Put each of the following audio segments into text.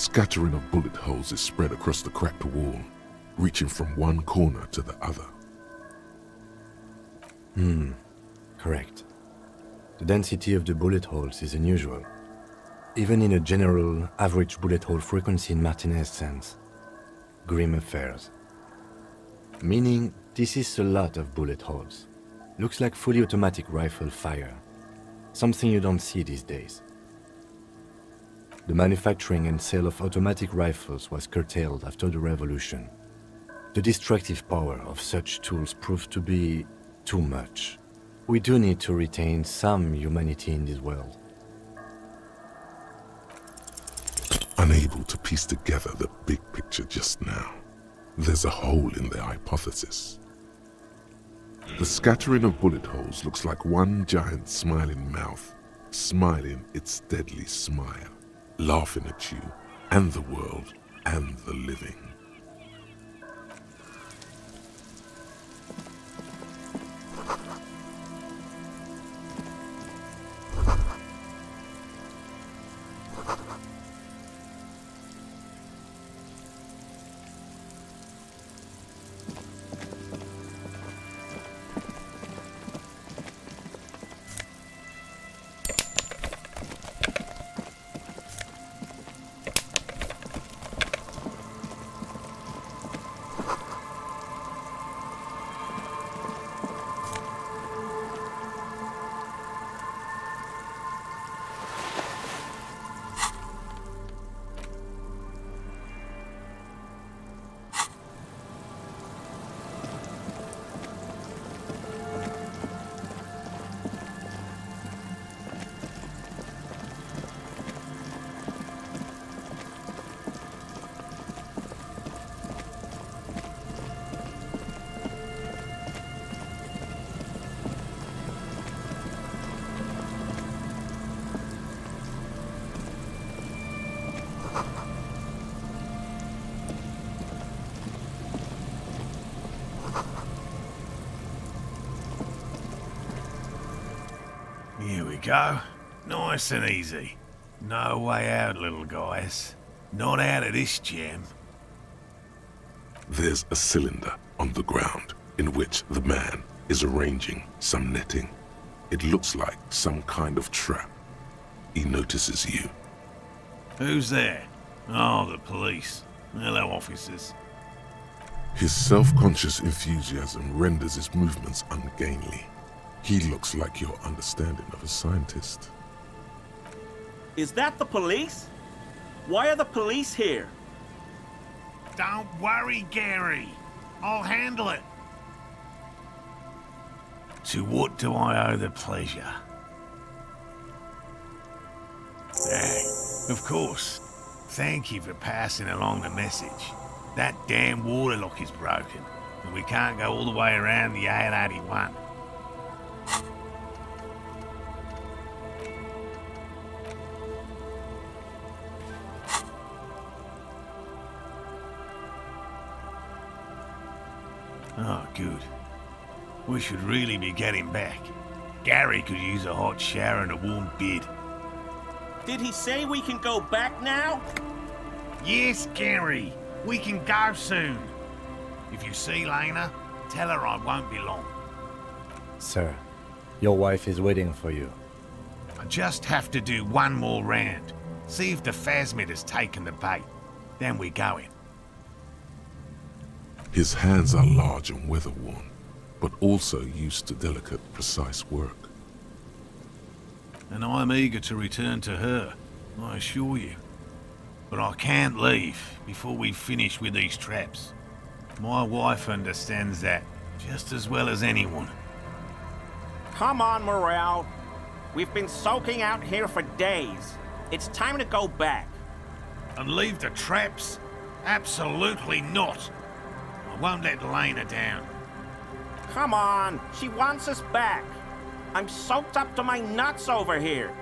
scattering of bullet holes is spread across the cracked wall, reaching from one corner to the other. Hmm, correct. The density of the bullet holes is unusual, even in a general average bullet hole frequency in Martinez sense. Grim affairs. Meaning, this is a lot of bullet holes. Looks like fully automatic rifle fire. Something you don't see these days. The manufacturing and sale of automatic rifles was curtailed after the revolution. The destructive power of such tools proved to be too much. We do need to retain some humanity in this world. Unable to piece together the big picture just now, there's a hole in their hypothesis. The scattering of bullet holes looks like one giant smiling mouth, smiling its deadly smile, laughing at you and the world and the living. Go. Nice and easy. No way out, little guys. Not out of this gem. There's a cylinder on the ground in which the man is arranging some netting. It looks like some kind of trap. He notices you. Who's there? Oh, the police. Hello, officers. His self-conscious enthusiasm renders his movements ungainly. He looks like your understanding of a scientist. Is that the police? Why are the police here? Don't worry, Gary. I'll handle it. To what do I owe the pleasure? Ah, of course. Thank you for passing along the message. That damn water lock is broken, and we can't go all the way around the 881. Good. We should really be getting back. Gary could use a hot shower and a warm bed. Did he say we can go back now? Yes, Gary. We can go soon. If you see Lena, tell her I won't be long. Sir, your wife is waiting for you. I just have to do one more round. See if the Phasmid has taken the bait. Then we go in. His hands are large and weather-worn, but also used to delicate, precise work. And I'm eager to return to her, I assure you. But I can't leave before we finish with these traps. My wife understands that just as well as anyone. Come on, Morell. We've been soaking out here for days. It's time to go back. And leave the traps? Absolutely not. I won't let Lena down. Come on, she wants us back. I'm soaked up to my nuts over here.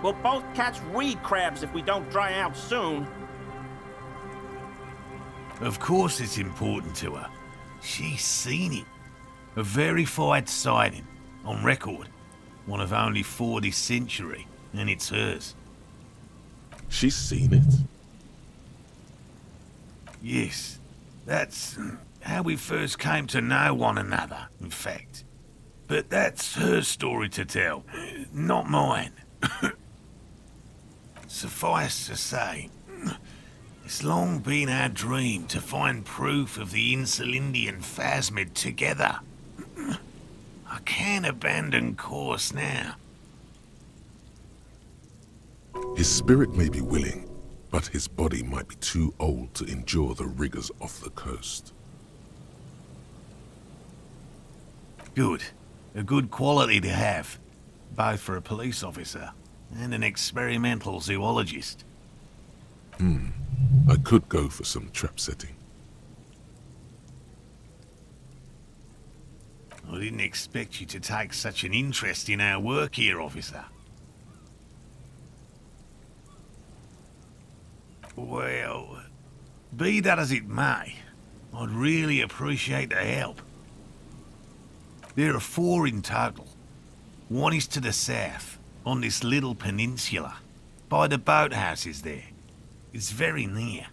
We'll both catch reed crabs if we don't dry out soon. Of course it's important to her. She's seen it. A verified sighting, on record. One of only 40th century, and it's hers. She's seen it. Yes, that's hmm. How we first came to know one another, in fact. But that's her story to tell, not mine. Suffice to say, it's long been our dream to find proof of the Insulindian Phasmid together. I can't abandon course now. His spirit may be willing, but his body might be too old to endure the rigors of the coast. Good. A good quality to have, both for a police officer and an experimental zoologist. Hmm. I could go for some trap setting. I didn't expect you to take such an interest in our work here, officer. Well, be that as it may, I'd really appreciate the help. There are four in total. One is to the south, on this little peninsula, by the boathouses there. It's very near.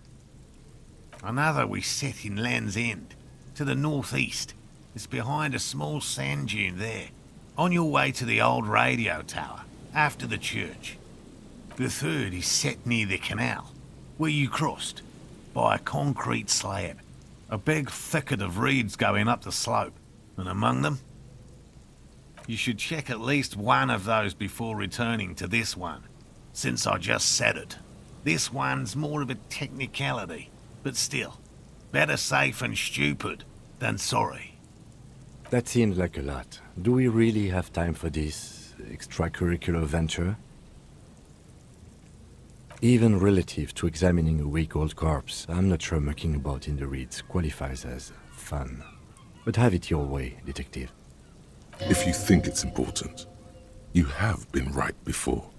Another we set in Land's End, to the northeast. It's behind a small sand dune there, on your way to the old radio tower, after the church. The third is set near the canal, where you crossed, by a concrete slab. A big thicket of reeds going up the slope, and among them, you should check at least one of those before returning to this one, since I just said it. This one's more of a technicality, but still, better safe and stupid than sorry. That seems like a lot. Do we really have time for this extracurricular venture? Even relative to examining a week-old corpse, I'm not sure mucking about in the reeds qualifies as fun. But have it your way, detective. If you think it's important, you have been right before.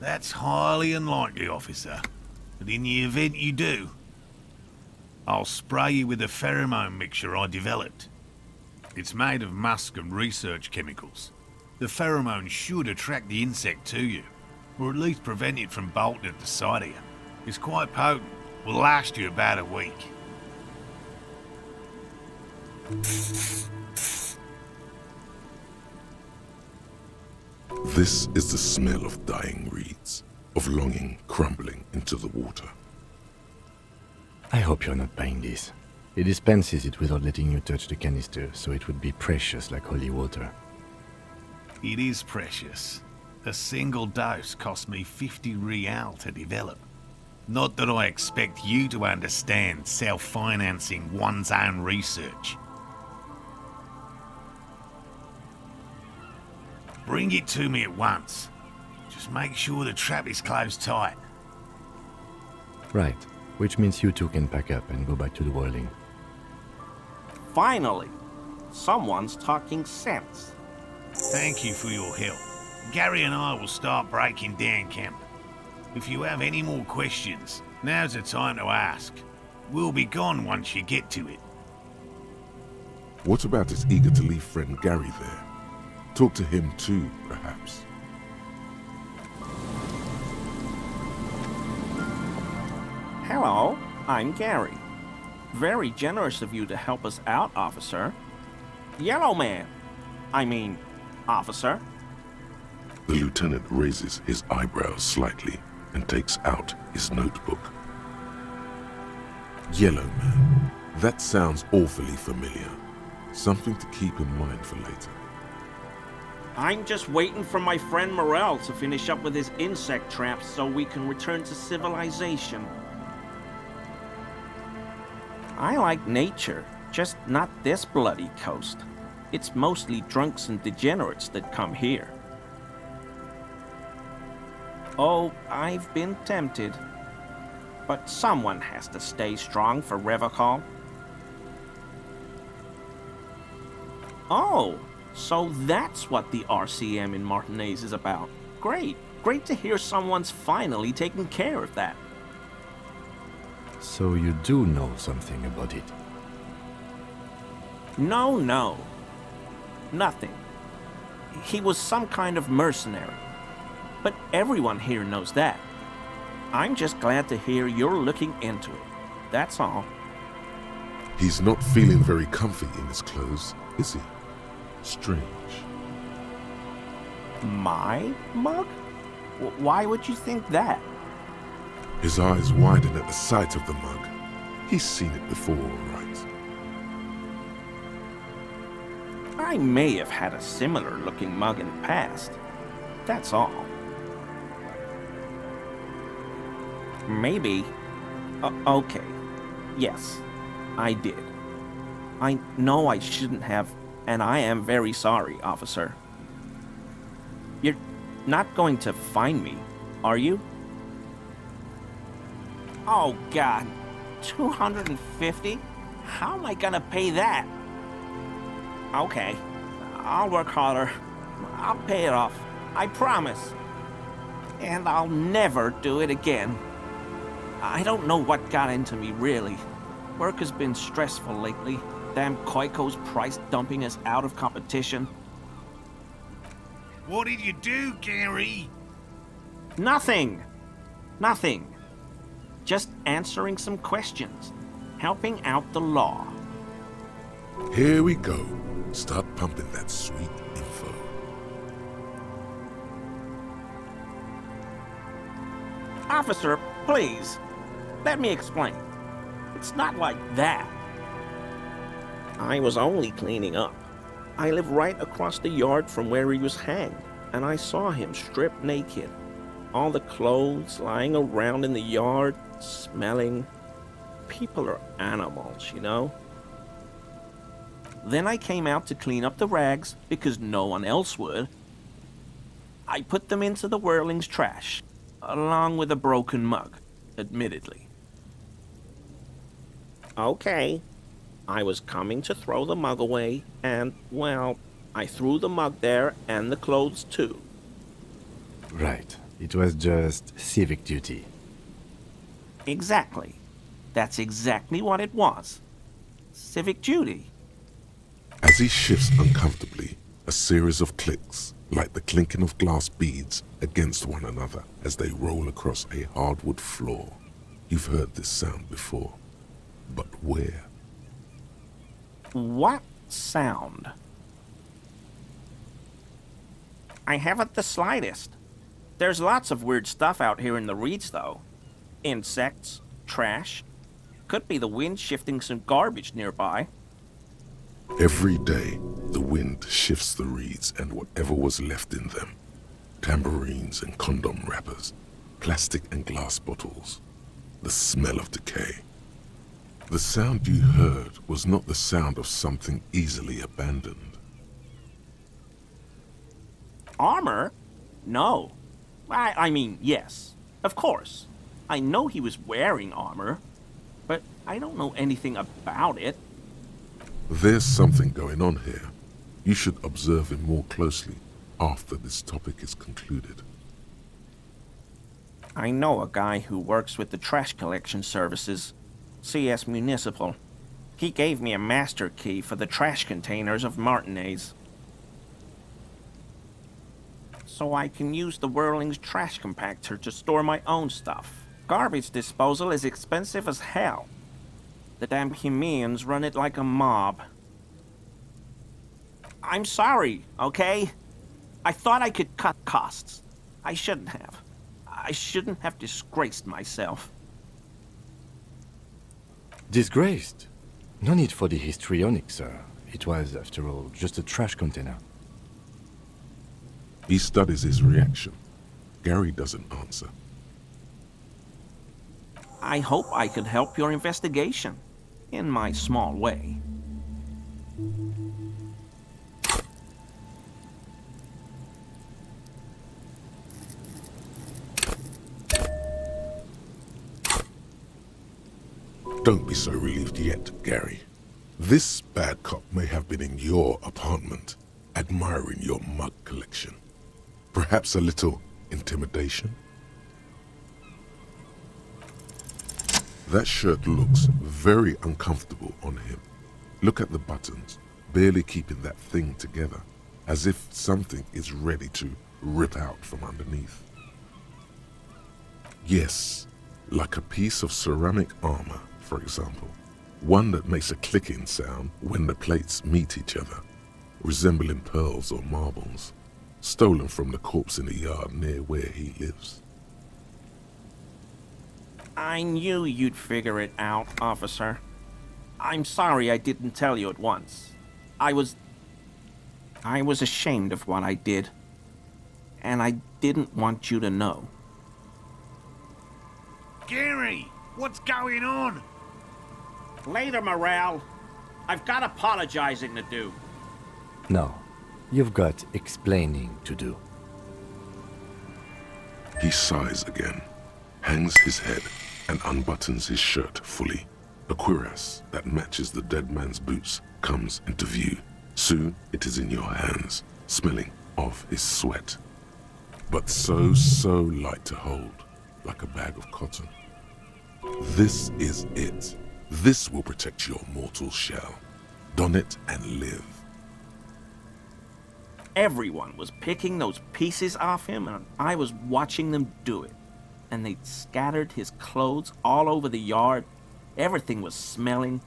That's highly unlikely, officer. But in the event you do, I'll spray you with a pheromone mixture I developed. It's made of musk and research chemicals. The pheromone should attract the insect to you, or at least prevent it from bolting at the sight of you. It's quite potent, will last you about a week. This is the smell of dying reeds, of longing crumbling into the water. I hope you're not buying this. He dispenses it without letting you touch the canister, so it would be precious like holy water. It is precious. A single dose cost me 50 real to develop. Not that I expect you to understand self-financing one's own research. Bring it to me at once. Just make sure the trap is closed tight. Right, which means you two can pack up and go back to the whirling. Finally, someone's talking sense. Thank you for your help. Gary and I will start breaking down camp. If you have any more questions, now's the time to ask. We'll be gone once you get to it. What about his eager to leave friend Gary there? Talk to him too, perhaps. Hello, I'm Gary. Very generous of you to help us out, officer. Yellow man. I mean, officer. The lieutenant raises his eyebrows slightly and takes out his notebook. Yellow man. That sounds awfully familiar. Something to keep in mind for later. I'm just waiting for my friend Morell to finish up with his insect traps so we can return to civilization. I like nature, just not this bloody coast. It's mostly drunks and degenerates that come here. Oh, I've been tempted. But someone has to stay strong for Revachol. Oh, so that's what the RCM in Martinez is about. Great. Great to hear someone's finally taking care of that. So you do know something about it? No, no. Nothing. He was some kind of mercenary. But everyone here knows that. I'm just glad to hear you're looking into it. That's all. He's not feeling very comfy in his clothes, is he? Strange. My mug? W- why would you think that? His eyes widen at the sight of the mug. He's seen it before, all right. I may have had a similar looking mug in the past. That's all. Maybe. Uh, okay. Yes, I did. I know I shouldn't have, and I am very sorry, officer. You're not going to find me, are you? Oh, God. 250? How am I gonna pay that? Okay. I'll work harder. I'll pay it off. I promise. And I'll never do it again. I don't know what got into me, really. Work has been stressful lately. Damn Koiko's price dumping us out of competition. What did you do, Gary? Nothing. Nothing. Just answering some questions. Helping out the law. Here we go. Start pumping that sweet info. Officer, please. Let me explain. It's not like that. I was only cleaning up. I live right across the yard from where he was hanged, and I saw him stripped naked. All the clothes lying around in the yard, smelling. People are animals, you know? Then I came out to clean up the rags because no one else would. I put them into the whirling's trash, along with a broken mug, admittedly. Okay. I was coming to throw the mug away, and, well, I threw the mug there and the clothes too. Right. It was just civic duty. Exactly. That's exactly what it was. Civic duty. As he shifts uncomfortably, a series of clicks, like the clinking of glass beads against one another as they roll across a hardwood floor. You've heard this sound before. But where? What sound? I haven't the slightest. There's lots of weird stuff out here in the reeds, though. Insects, trash. Could be the wind shifting some garbage nearby. Every day, the wind shifts the reeds and whatever was left in them. Tambourines and condom wrappers, plastic and glass bottles. The smell of decay. The sound you heard was not the sound of something easily abandoned. Armor? No. I, I mean, yes. Of course. I know he was wearing armor, but I don't know anything about it. There's something going on here. You should observe him more closely after this topic is concluded. I know a guy who works with the trash collection services, CS Municipal. He gave me a master key for the trash containers of Martinez. So I can use the Whirling's trash compactor to store my own stuff. Garbage disposal is expensive as hell. The damn Chimeans run it like a mob. I'm sorry, okay? I thought I could cut costs. I shouldn't have. I shouldn't have disgraced myself. Disgraced? No need for the histrionic, sir. It was, after all, just a trash container. He studies his reaction. Gary doesn't answer. I hope I could help your investigation, in my small way. Don't be so relieved yet, Gary. This bad cop may have been in your apartment, admiring your mug collection. Perhaps a little intimidation? That shirt looks very uncomfortable on him. Look at the buttons, barely keeping that thing together, as if something is ready to rip out from underneath. Yes, like a piece of ceramic armor, for example. One that makes a clicking sound when the plates meet each other, resembling pearls or marbles, stolen from the corpse in the yard near where he lives. I knew you'd figure it out, officer. I'm sorry I didn't tell you at once. I was... I was ashamed of what I did. And I didn't want you to know. Gary, what's going on? Later, Morell. I've got apologizing to do. No, you've got explaining to do. He sighs again, hangs his head, and unbuttons his shirt fully. A cuirass that matches the dead man's boots comes into view. Soon it is in your hands, smelling of his sweat. But so, so light to hold, like a bag of cotton. This is it. This will protect your mortal shell. Don it and live. Everyone was picking those pieces off him, and I was watching them do it. And they'd scattered his clothes all over the yard. Everything was smelling.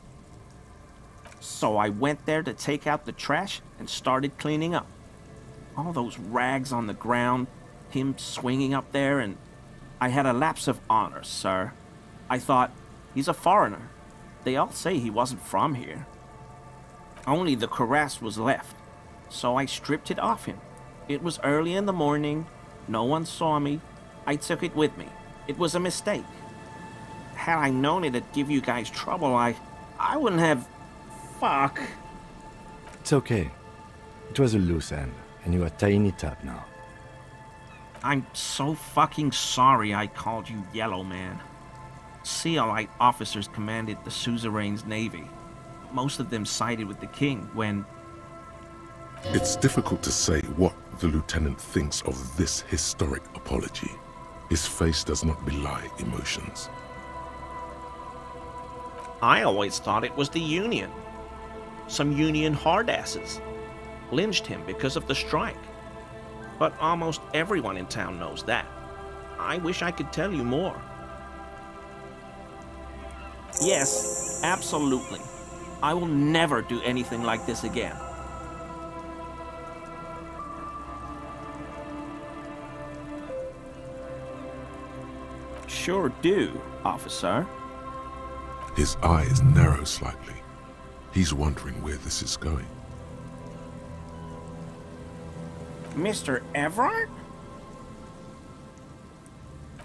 So I went there to take out the trash and started cleaning up. All those rags on the ground, him swinging up there, and I had a lapse of honor, sir. I thought, he's a foreigner. They all say he wasn't from here. Only the cuirass was left, so I stripped it off him. It was early in the morning. No one saw me. I took it with me. It was a mistake. Had I known it'd give you guys trouble, I... I wouldn't have... Fuck. It's okay. It was a loose end, and you are tying it up now. I'm so fucking sorry I called you Yellow Man. Seolite officers commanded the suzerain's navy. Most of them sided with the king when... It's difficult to say what the lieutenant thinks of this historic apology. His face does not belie emotions. I always thought it was the Union. Some Union hardasses lynched him because of the strike. But almost everyone in town knows that. I wish I could tell you more. Yes, absolutely. I will never do anything like this again. Sure do, officer. His eyes narrow slightly. He's wondering where this is going. Mr. Evrart?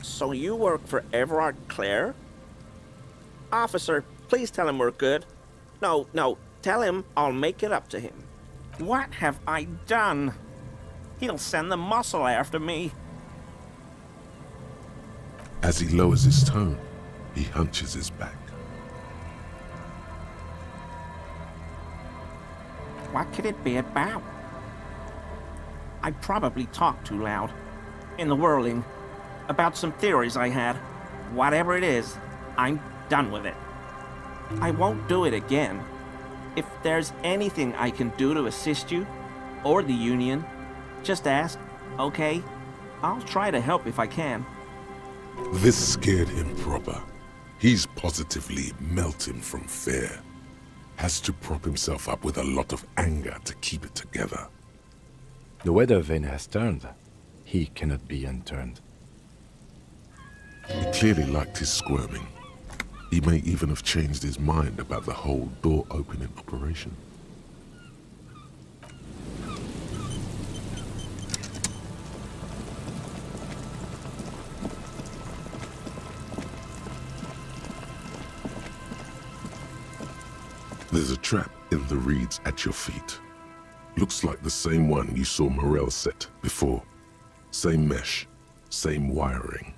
So you work for Evrart Claire? Officer, please tell him we're good. No, no, tell him I'll make it up to him. What have I done? He'll send the muscle after me. As he lowers his tone, he hunches his back. What could it be about? I probably talked too loud. In the whirling. About some theories I had. Whatever it is, I'm done with it. I won't do it again. If there's anything I can do to assist you, or the Union, just ask, okay? I'll try to help if I can. This scared him proper. He's positively melting from fear. Has to prop himself up with a lot of anger to keep it together. The weather vane has turned. He cannot be unturned. He clearly liked his squirming. He may even have changed his mind about the whole door opening operation. There's a trap in the reeds at your feet. Looks like the same one you saw Morell set before. Same mesh, same wiring.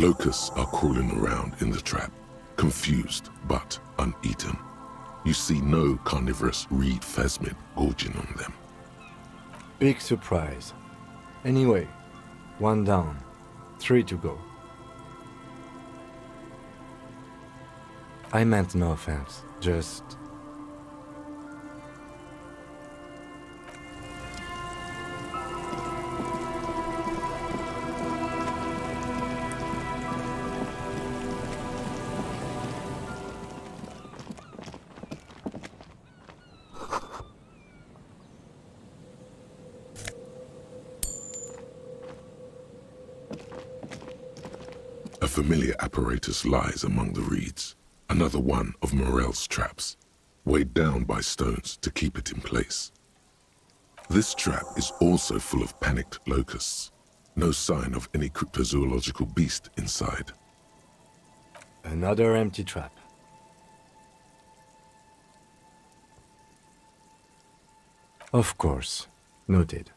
Locusts are crawling around in the trap, confused but uneaten. You see no carnivorous reed phasmid gorging on them. Big surprise. Anyway, one down, three to go. I meant no offense, just... apparatus lies among the reeds. Another one of Morell's traps, weighed down by stones to keep it in place. This trap is also full of panicked locusts. No sign of any cryptozoological beast inside. Another empty trap. Of course. Noted.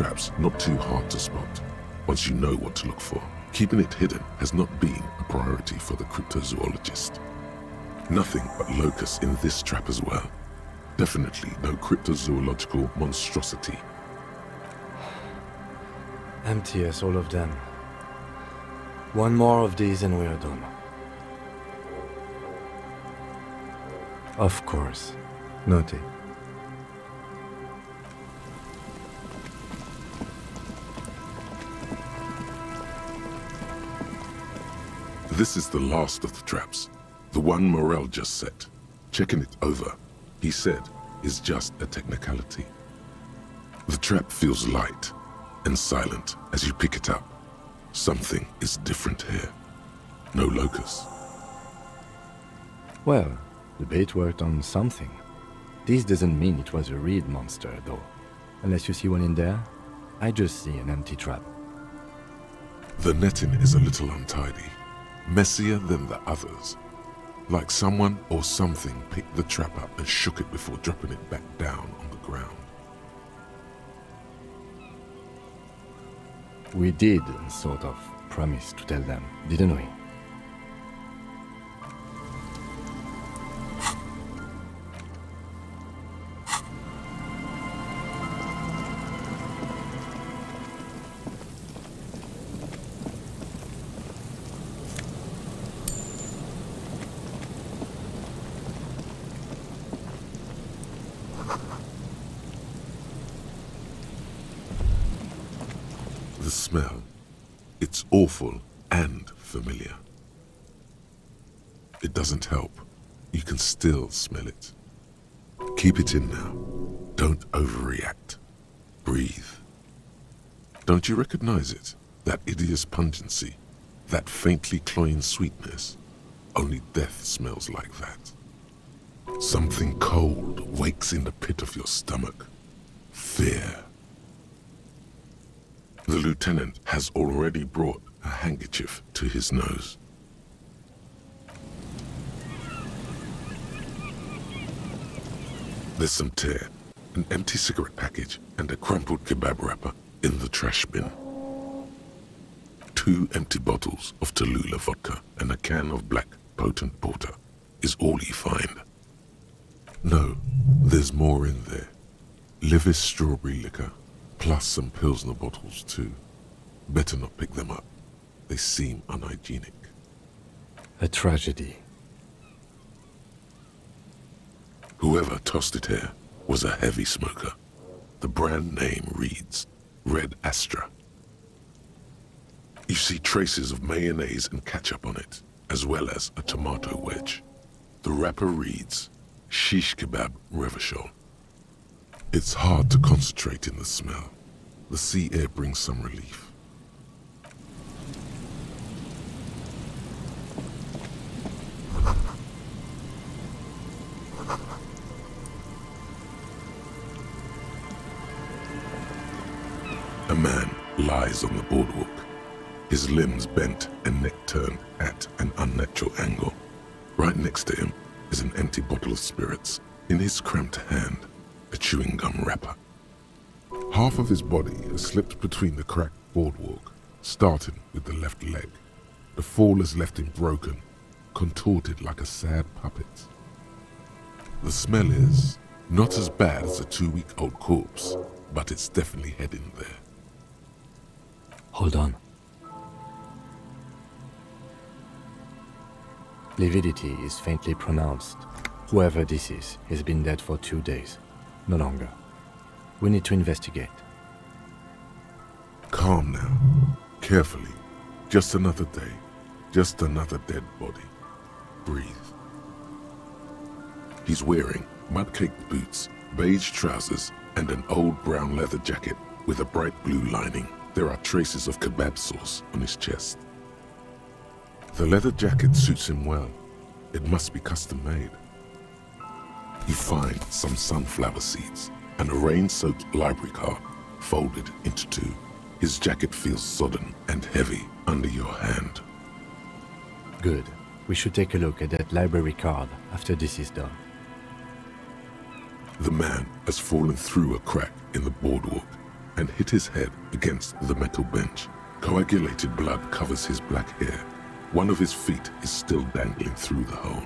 Trap's not too hard to spot, once you know what to look for. Keeping it hidden has not been a priority for the cryptozoologist. Nothing but locusts in this trap as well. Definitely no cryptozoological monstrosity. Empty as all of them. One more of these and we're done. Of course. Noted. This is the last of the traps. The one Morell just set. Checking it over, he said, is just a technicality. The trap feels light and silent as you pick it up. Something is different here. No locust. Well, the bait worked on something. This doesn't mean it was a reed monster, though. Unless you see one in there, I just see an empty trap. The netting is a little untidy, messier than the others. Like someone or something picked the trap up and shook it before dropping it back down on the ground. We did, sort of, promise to tell them, didn't we? Can still smell it. Keep it in now. Don't overreact. Breathe. Don't you recognize it? That hideous pungency, that faintly cloying sweetness. Only death smells like that. Something cold wakes in the pit of your stomach. Fear. The lieutenant has already brought a handkerchief to his nose. There's some tear, an empty cigarette package, and a crumpled kebab wrapper in the trash bin. Two empty bottles of Tallulah vodka and a can of black potent porter is all you find. No, there's more in there. Livis strawberry liquor, plus some Pilsner bottles too. Better not pick them up. They seem unhygienic. A tragedy. Whoever tossed it here was a heavy smoker. The brand name reads Red Astra. You see traces of mayonnaise and ketchup on it, as well as a tomato wedge. The wrapper reads Shish Kebab Revachol. It's hard to concentrate in the smell. The sea air brings some relief. Lies on the boardwalk, his limbs bent and neck turned at an unnatural angle. Right next to him is an empty bottle of spirits. In his cramped hand, a chewing gum wrapper. Half of his body has slipped between the cracked boardwalk, starting with the left leg. The fall has left him broken, contorted like a sad puppet. The smell is not as bad as a two-week-old corpse, but it's definitely heading there. Hold on. Lividity is faintly pronounced. Whoever this is has been dead for two days. No longer. We need to investigate. Calm now. Carefully. Just another day. Just another dead body. Breathe. He's wearing mud-caked boots, beige trousers, and an old brown leather jacket with a bright blue lining. There are traces of kebab sauce on his chest. The leather jacket suits him well. It must be custom made. You find some sunflower seeds and a rain-soaked library card folded into two. His jacket feels sodden and heavy under your hand. Good. We should take a look at that library card after this is done. The man has fallen through a crack in the boardwalk and hit his head against the metal bench. Coagulated blood covers his black hair. One of his feet is still dangling through the hole.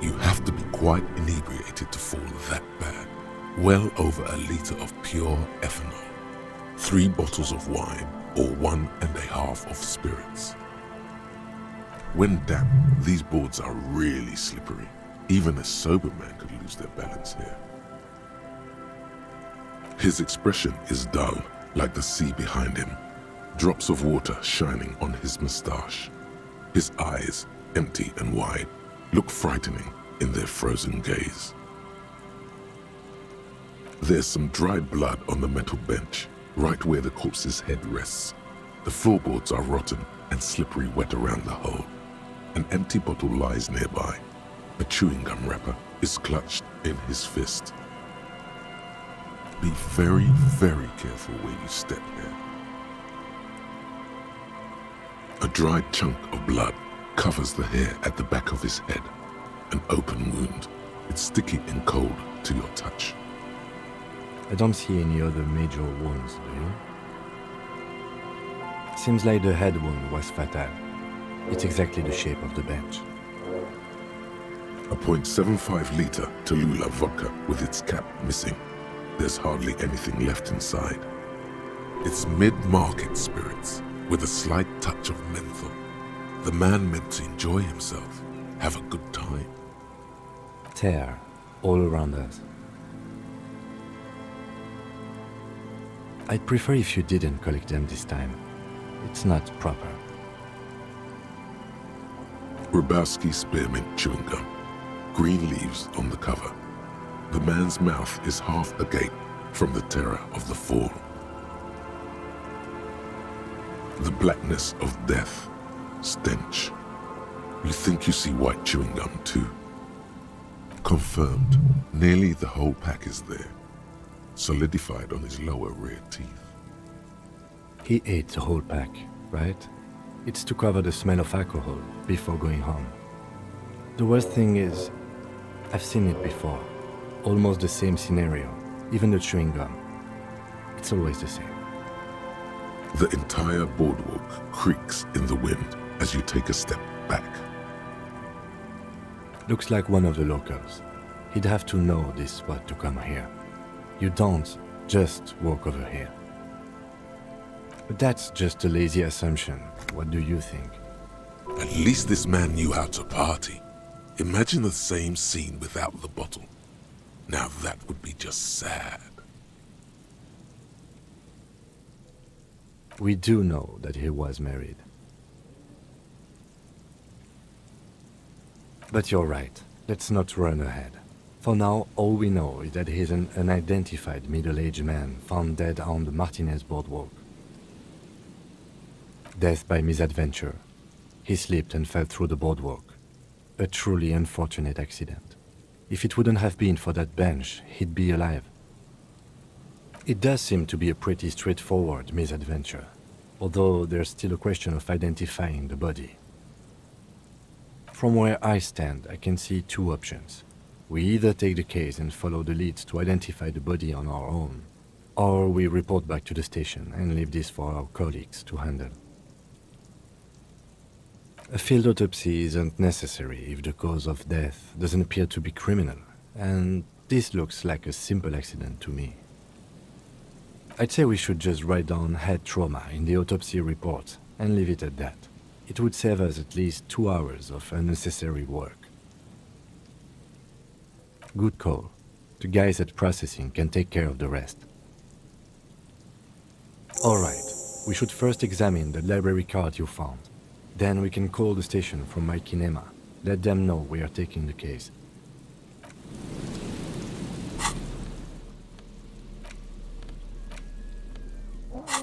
You have to be quite inebriated to fall that bad. Well over a liter of pure ethanol. Three bottles of wine or one and a half of spirits. When damp, these boards are really slippery. Even a sober man could lose their balance here. His expression is dull, like the sea behind him. Drops of water shining on his moustache. His eyes, empty and wide, look frightening in their frozen gaze. There's some dried blood on the metal bench, right where the corpse's head rests. The floorboards are rotten and slippery wet around the hole. An empty bottle lies nearby. A chewing gum wrapper is clutched in his fist. Be very, very careful where you step here. A dried chunk of blood covers the hair at the back of his head. An open wound. It's sticky and cold to your touch. I don't see any other major wounds, do you? Seems like the head wound was fatal. It's exactly the shape of the bench. A .75 liter Tallulah vodka with its cap missing. There's hardly anything left inside. It's mid-market spirits with a slight touch of menthol. The man meant to enjoy himself, have a good time. Tear all around us. I'd prefer if you didn't collect them this time. It's not proper. Hrabowski spearmint chewing gum. Green leaves on the cover. The man's mouth is half agape from the terror of the fall. The blackness of death. Stench. You think you see white chewing gum too. Confirmed. Nearly the whole pack is there. Solidified on his lower rear teeth. He ate the whole pack, right? It's to cover the smell of alcohol before going home. The worst thing is, I've seen it before. Almost the same scenario, even the chewing gum. It's always the same. The entire boardwalk creaks in the wind as you take a step back. Looks like one of the locals. He'd have to know this spot to come here. You don't just walk over here. But that's just a lazy assumption. What do you think? At least this man knew how to party. Imagine the same scene without the bottle. Now that would be just sad. We do know that he was married. But you're right. Let's not run ahead. For now, all we know is that he's an unidentified middle-aged man found dead on the Martinaise boardwalk. Death by misadventure. He slipped and fell through the boardwalk. A truly unfortunate accident. If it wouldn't have been for that bench, he'd be alive. It does seem to be a pretty straightforward misadventure, although there's still a question of identifying the body. From where I stand, I can see two options. We either take the case and follow the leads to identify the body on our own, or we report back to the station and leave this for our colleagues to handle. A field autopsy isn't necessary if the cause of death doesn't appear to be criminal, and this looks like a simple accident to me. I'd say we should just write down head trauma in the autopsy report and leave it at that. It would save us at least two hours of unnecessary work. Good call. The guys at processing can take care of the rest. Alright, we should first examine the library card you found. Then we can call the station from my Kineema. Let them know we are taking the case.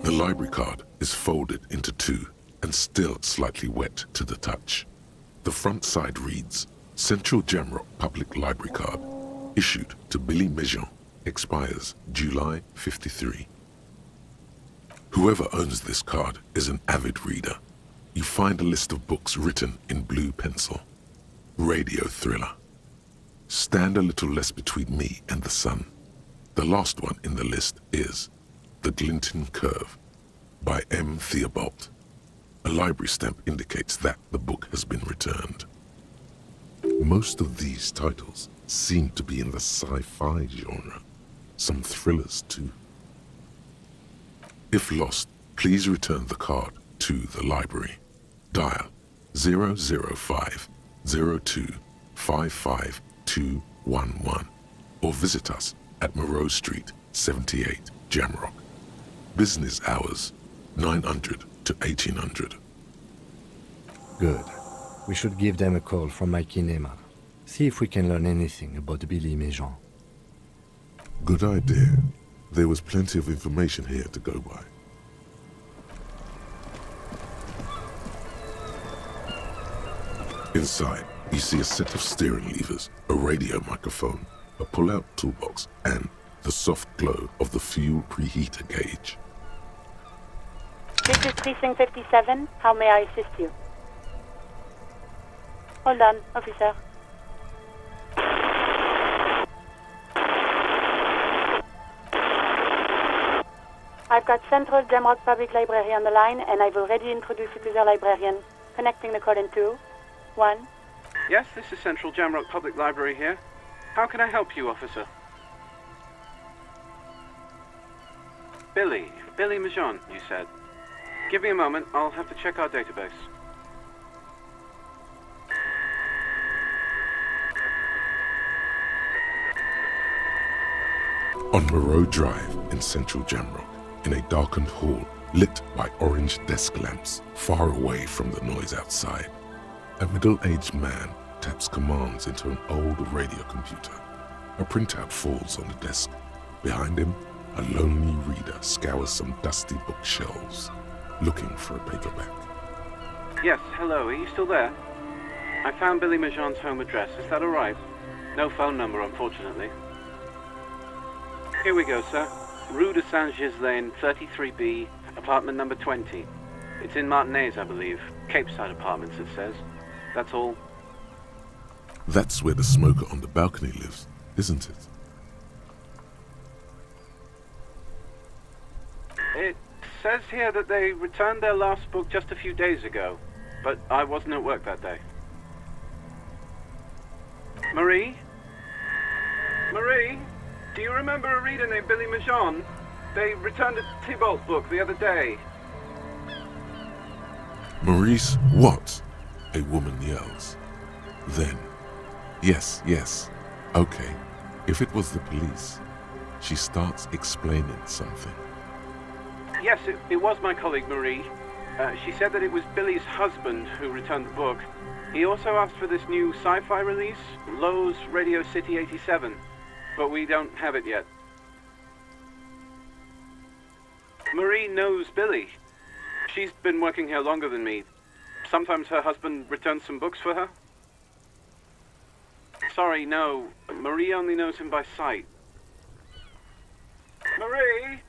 The library card is folded into two and still slightly wet to the touch. The front side reads, Central Jamrock Public Library Card, issued to Billy Mejean, expires July 53. Whoever owns this card is an avid reader. You find a list of books written in blue pencil. Radio thriller. Stand a little less between me and the sun. The last one in the list is The Glinton Curve by M. Theobald. A library stamp indicates that the book has been returned. Most of these titles seem to be in the sci-fi genre. Some thrillers too. If lost, please return the card to the library. Dial 005 02 55211 or visit us at Moreau Street, 78, Jamrock. Business hours 900 to 1800. Good. We should give them a call from my Kineema. See if we can learn anything about Billy Mejean. Good idea. There was plenty of information here to go by. Inside, you see a set of steering levers, a radio microphone, a pull-out toolbox, and the soft glow of the fuel preheater gauge. This is Precinct 57. How may I assist you? Hold on, officer. I've got Central Jamrock Public Library on the line, and I've already introduced you to the librarian. Connecting the call in two, one. Yes, this is Central Jamrock Public Library here. How can I help you, officer? Billy. Billy Mejean, you said. Give me a moment. I'll have to check our database. On Moreau Drive in central Jamrock, in a darkened hall lit by orange desk lamps far away from the noise outside, a middle-aged man taps commands into an old radio computer. A printout falls on the desk. Behind him, a lonely reader scours some dusty bookshelves, looking for a paperback. Yes, hello. Are you still there? I found Billy Mejean's home address. Is that all right? No phone number, unfortunately. Here we go, sir. Rue de Saint-Gislain, 33B, apartment number 20. It's in Martinaise, I believe. Cape Side Apartments, it says. That's all. That's where the smoker on the balcony lives, isn't it? It says here that they returned their last book just a few days ago, but I wasn't at work that day. Marie? Marie? Do you remember a reader named Billy Mejean? They returned a Tybalt book the other day. Maurice, what? A woman yells. Then, yes, yes, okay, If it was the police, she starts explaining something. Yes, it, it was my colleague Marie. Uh, she said that it was Billy's husband who returned the book. He also asked for this new sci-fi release, Lowe's Radio City 87, but we don't have it yet. Marie knows Billy. She's been working here longer than me. Sometimes her husband returns some books for her. Sorry, no. Marie only knows him by sight. Marie?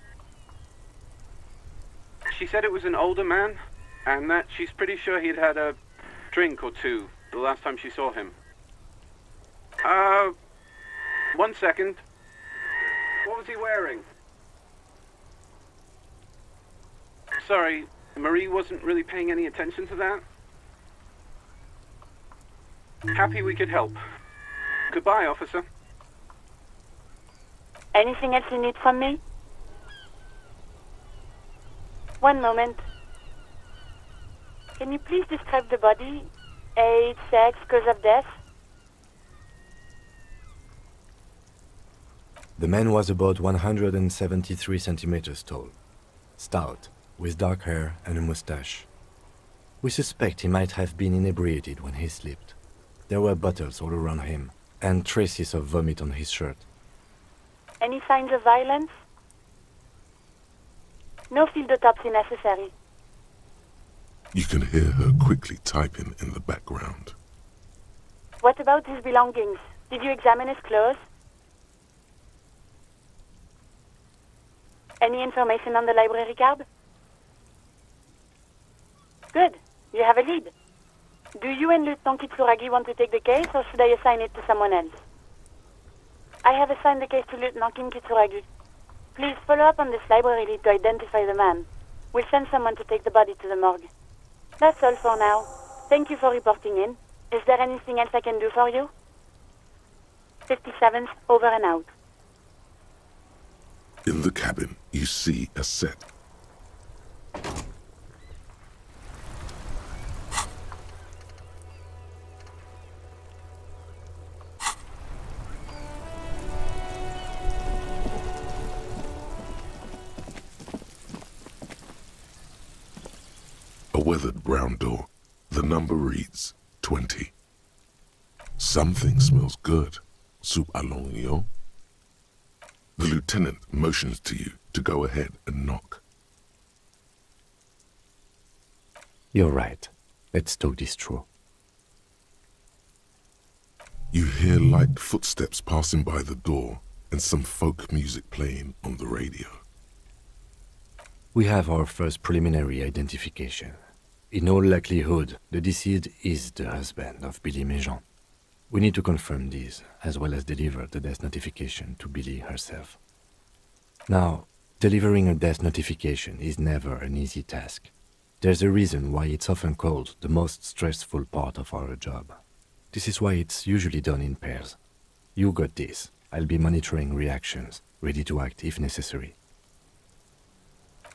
She said it was an older man, and that she's pretty sure he'd had a drink or two the last time she saw him. Uh, one second. What was he wearing? Sorry, Marie wasn't really paying any attention to that. Happy we could help. Goodbye, officer. Anything else you need from me? One moment. Can you please describe the body? Age, sex, cause of death? The man was about 173 centimeters tall, stout, with dark hair and a mustache. We suspect he might have been inebriated when he slept. There were bottles all around him, and traces of vomit on his shirt. Any signs of violence? No field autopsy necessary. You can hear her quickly typing in the background. What about his belongings? Did you examine his clothes? Any information on the library card? Good. You have a lead. Do you and Lieutenant Kitsuragi want to take the case, or should I assign it to someone else? I have assigned the case to Lieutenant Kim Kitsuragi. Please follow up on this library lead to identify the man. We'll send someone to take the body to the morgue. That's all for now. Thank you for reporting in. Is there anything else I can do for you? 57th, over and out. In the cabin, you see a set. Weathered brown door. The number reads 20. Something smells good. Soup alongio. The lieutenant motions to you to go ahead and knock. You're right. Let's talk this through. You hear light footsteps passing by the door and some folk music playing on the radio. We have our first preliminary identification. In all likelihood, the deceased is the husband of Billy Méjean. We need to confirm this, as well as deliver the death notification to Billy herself. Now, delivering a death notification is never an easy task. There's a reason why it's often called the most stressful part of our job. This is why it's usually done in pairs. You got this. I'll be monitoring reactions, ready to act if necessary.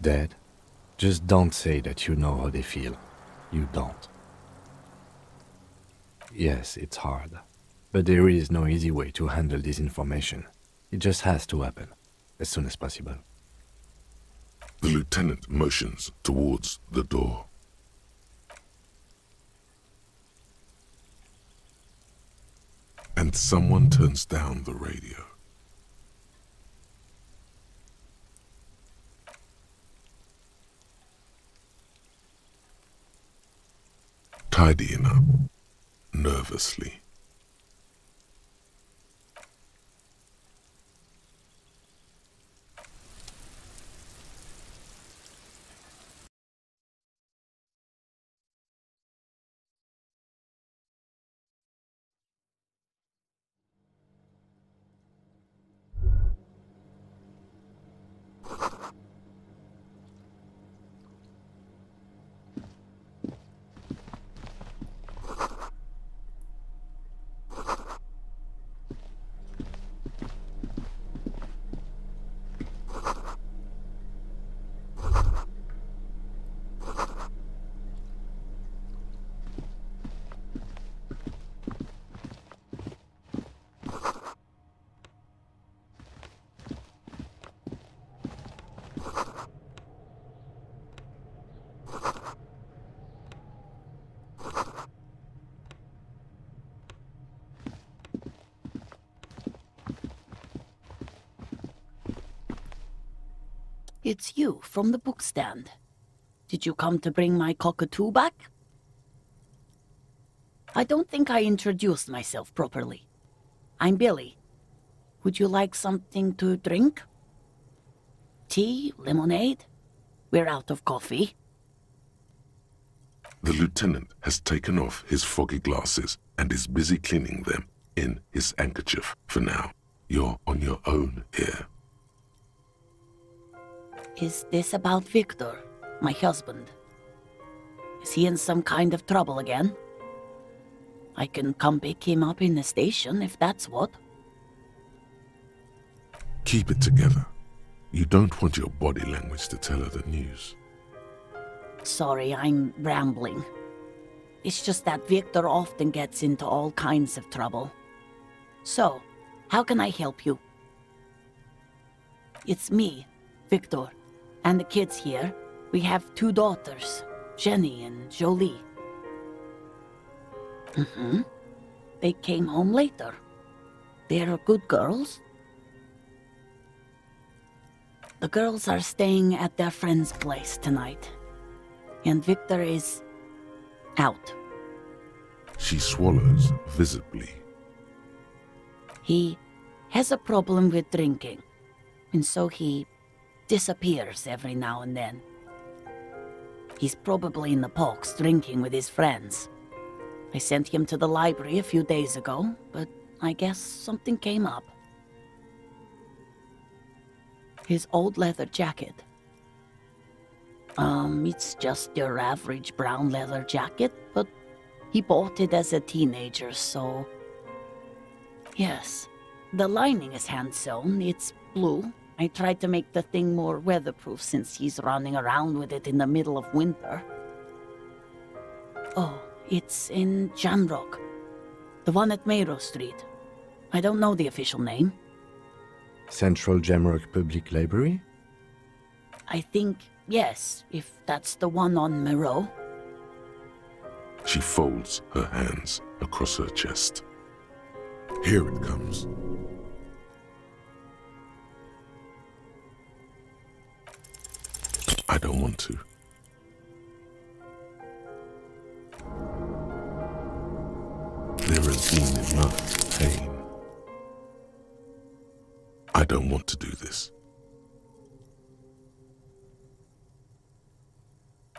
Dad, just don't say that you know how they feel. You don't. Yes, it's hard. But there is no easy way to handle this information. It just has to happen, as soon as possible. The lieutenant motions towards the door. And someone turns down the radio. Tidying up, nervously. It's you from the bookstand. Did you come to bring my cockatoo back? I don't think I introduced myself properly. I'm Billy. Would you like something to drink? Tea? Lemonade? We're out of coffee. The lieutenant has taken off his foggy glasses and is busy cleaning them in his handkerchief for now. You're on your own here. Is this about Victor, my husband? Is he in some kind of trouble again? I can come pick him up in the station if that's what. Keep it together. You don't want your body language to tell her the news. Sorry, I'm rambling. It's just that Victor often gets into all kinds of trouble. So, how can I help you? It's me, Victor, and the kids here. We have two daughters, Jenny and Jolie. Mm-hmm. They came home later. They're good girls. The girls are staying at their friend's place tonight. And Victor is out. She swallows visibly. He has a problem with drinking, and so he disappears every now and then. He's probably in the parks drinking with his friends. I sent him to the library a few days ago, but I guess something came up. His old leather jacket. Um, it's just your average brown leather jacket, but he bought it as a teenager, so. Yes, the lining is hand sewn, it's blue. I tried to make the thing more weatherproof since he's running around with it in the middle of winter. Oh, it's in Jamrock. The one at Mayro Street. I don't know the official name. Central Jamrock Public Library? I think, yes, if that's the one on Miro. She folds her hands across her chest. Here it comes. I don't want to. There has been enough pain. I don't want to do this.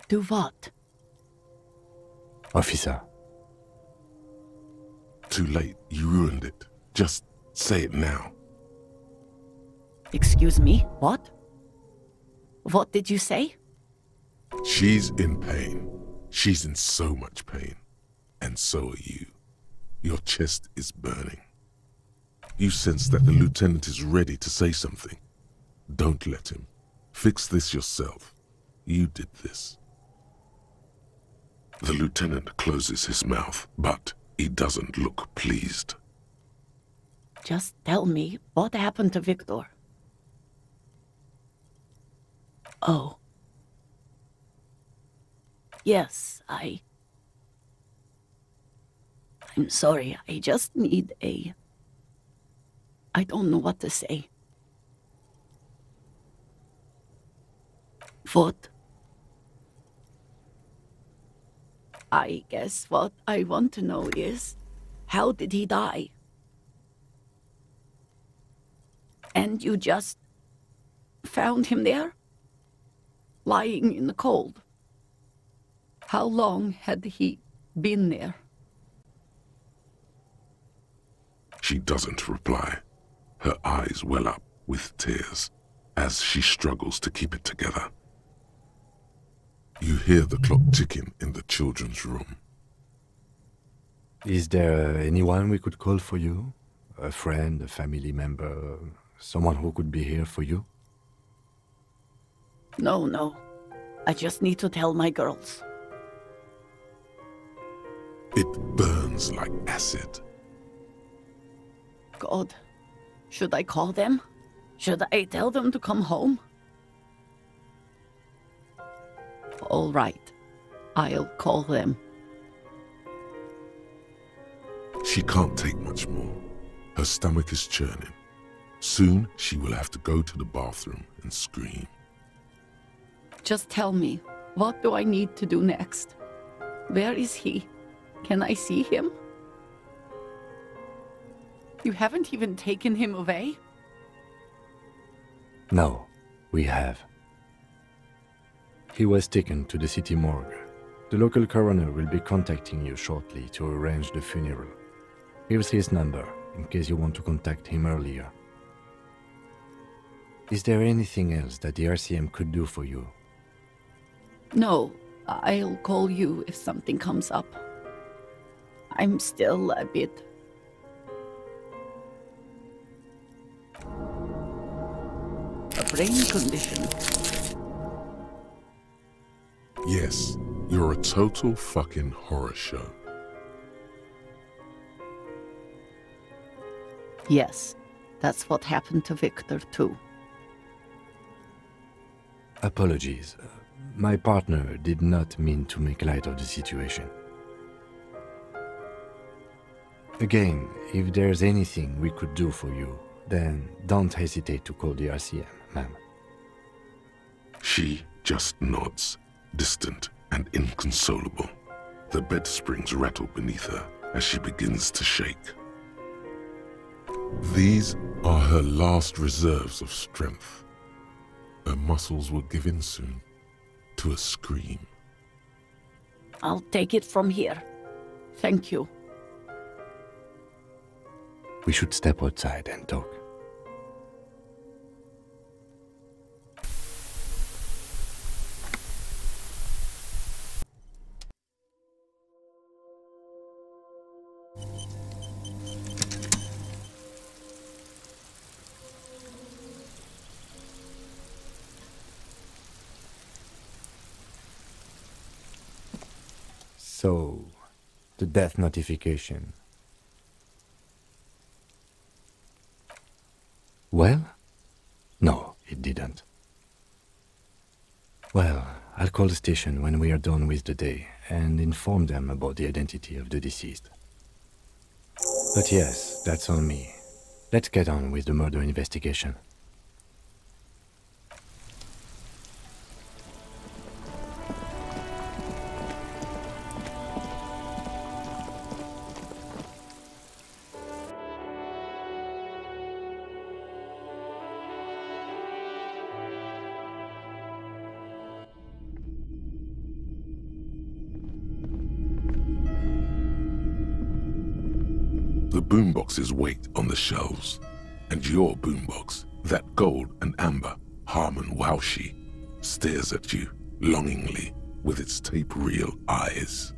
Do what? Officer, Too late. You ruined it. Just say it now. Excuse me? What? What did you say? She's in pain. She's in so much pain. And so are you. Your chest is burning. You sense that the lieutenant is ready to say something. Don't let him. Fix this yourself. You did this. The lieutenant closes his mouth, but he doesn't look pleased. Just tell me what happened to Victor. Oh. Yes, I. I'm sorry, I just need a. I don't know what to say. What? I guess what I want to know is how did he die? And you just found him there? Lying in the cold? How long had he been there? She doesn't reply. Her eyes well up with tears as she struggles to keep it together. You hear the clock ticking in the children's room. is there anyone we could call for you? A friend, a family member, someone who could be here for you? No, no. I just need to tell my girls. It burns like acid. God, should I call them? Should I tell them to come home? All right, I'll call them. She can't take much more. Her stomach is churning. Soon she will have to go to the bathroom and scream. Just tell me, what do I need to do next? Where is he? Can I see him? You haven't even taken him away? No, we have. He was taken to the city morgue. The local coroner will be contacting you shortly to arrange the funeral. Here's his number, in case you want to contact him earlier. Is there anything else that the RCM could do for you? No, I'll call you if something comes up. I'm still a bit. A brain condition. Yes, you're a total fucking horror show. Yes, that's what happened to Victor, too. Apologies. Uh, My partner did not mean to make light of the situation. Again, if there's anything we could do for you, then don't hesitate to call the RCM, ma'am. She just nods, distant and inconsolable. The bed springs rattle beneath her as she begins to shake. These are her last reserves of strength. Her muscles will give in soon to a scream. I'll take it from here. Thank you. We should step outside and talk. So, the death notification. Well? No, it didn't. Well, I'll call the station when we are done with the day and inform them about the identity of the deceased. But yes, that's on me. Let's get on with the murder investigation. Stares at you longingly with its tape reel eyes.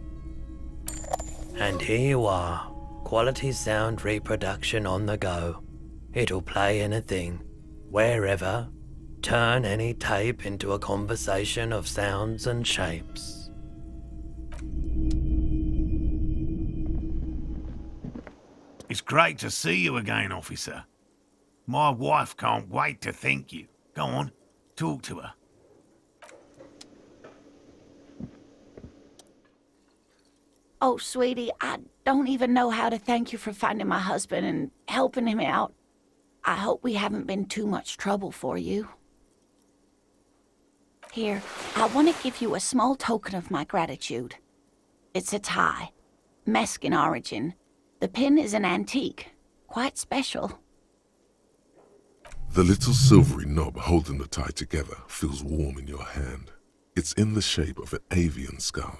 And here you are, quality sound reproduction on the go. It'll play anything, wherever, turn any tape into a conversation of sounds and shapes. It's great to see you again, officer. My wife can't wait to thank you. Go on, talk to her. Oh, sweetie, I don't even know how to thank you for finding my husband and helping him out. I hope we haven't been too much trouble for you. Here, I want to give you a small token of my gratitude. It's a tie, Meskin origin. The pin is an antique, quite special. The little silvery knob holding the tie together feels warm in your hand. It's in the shape of an avian skull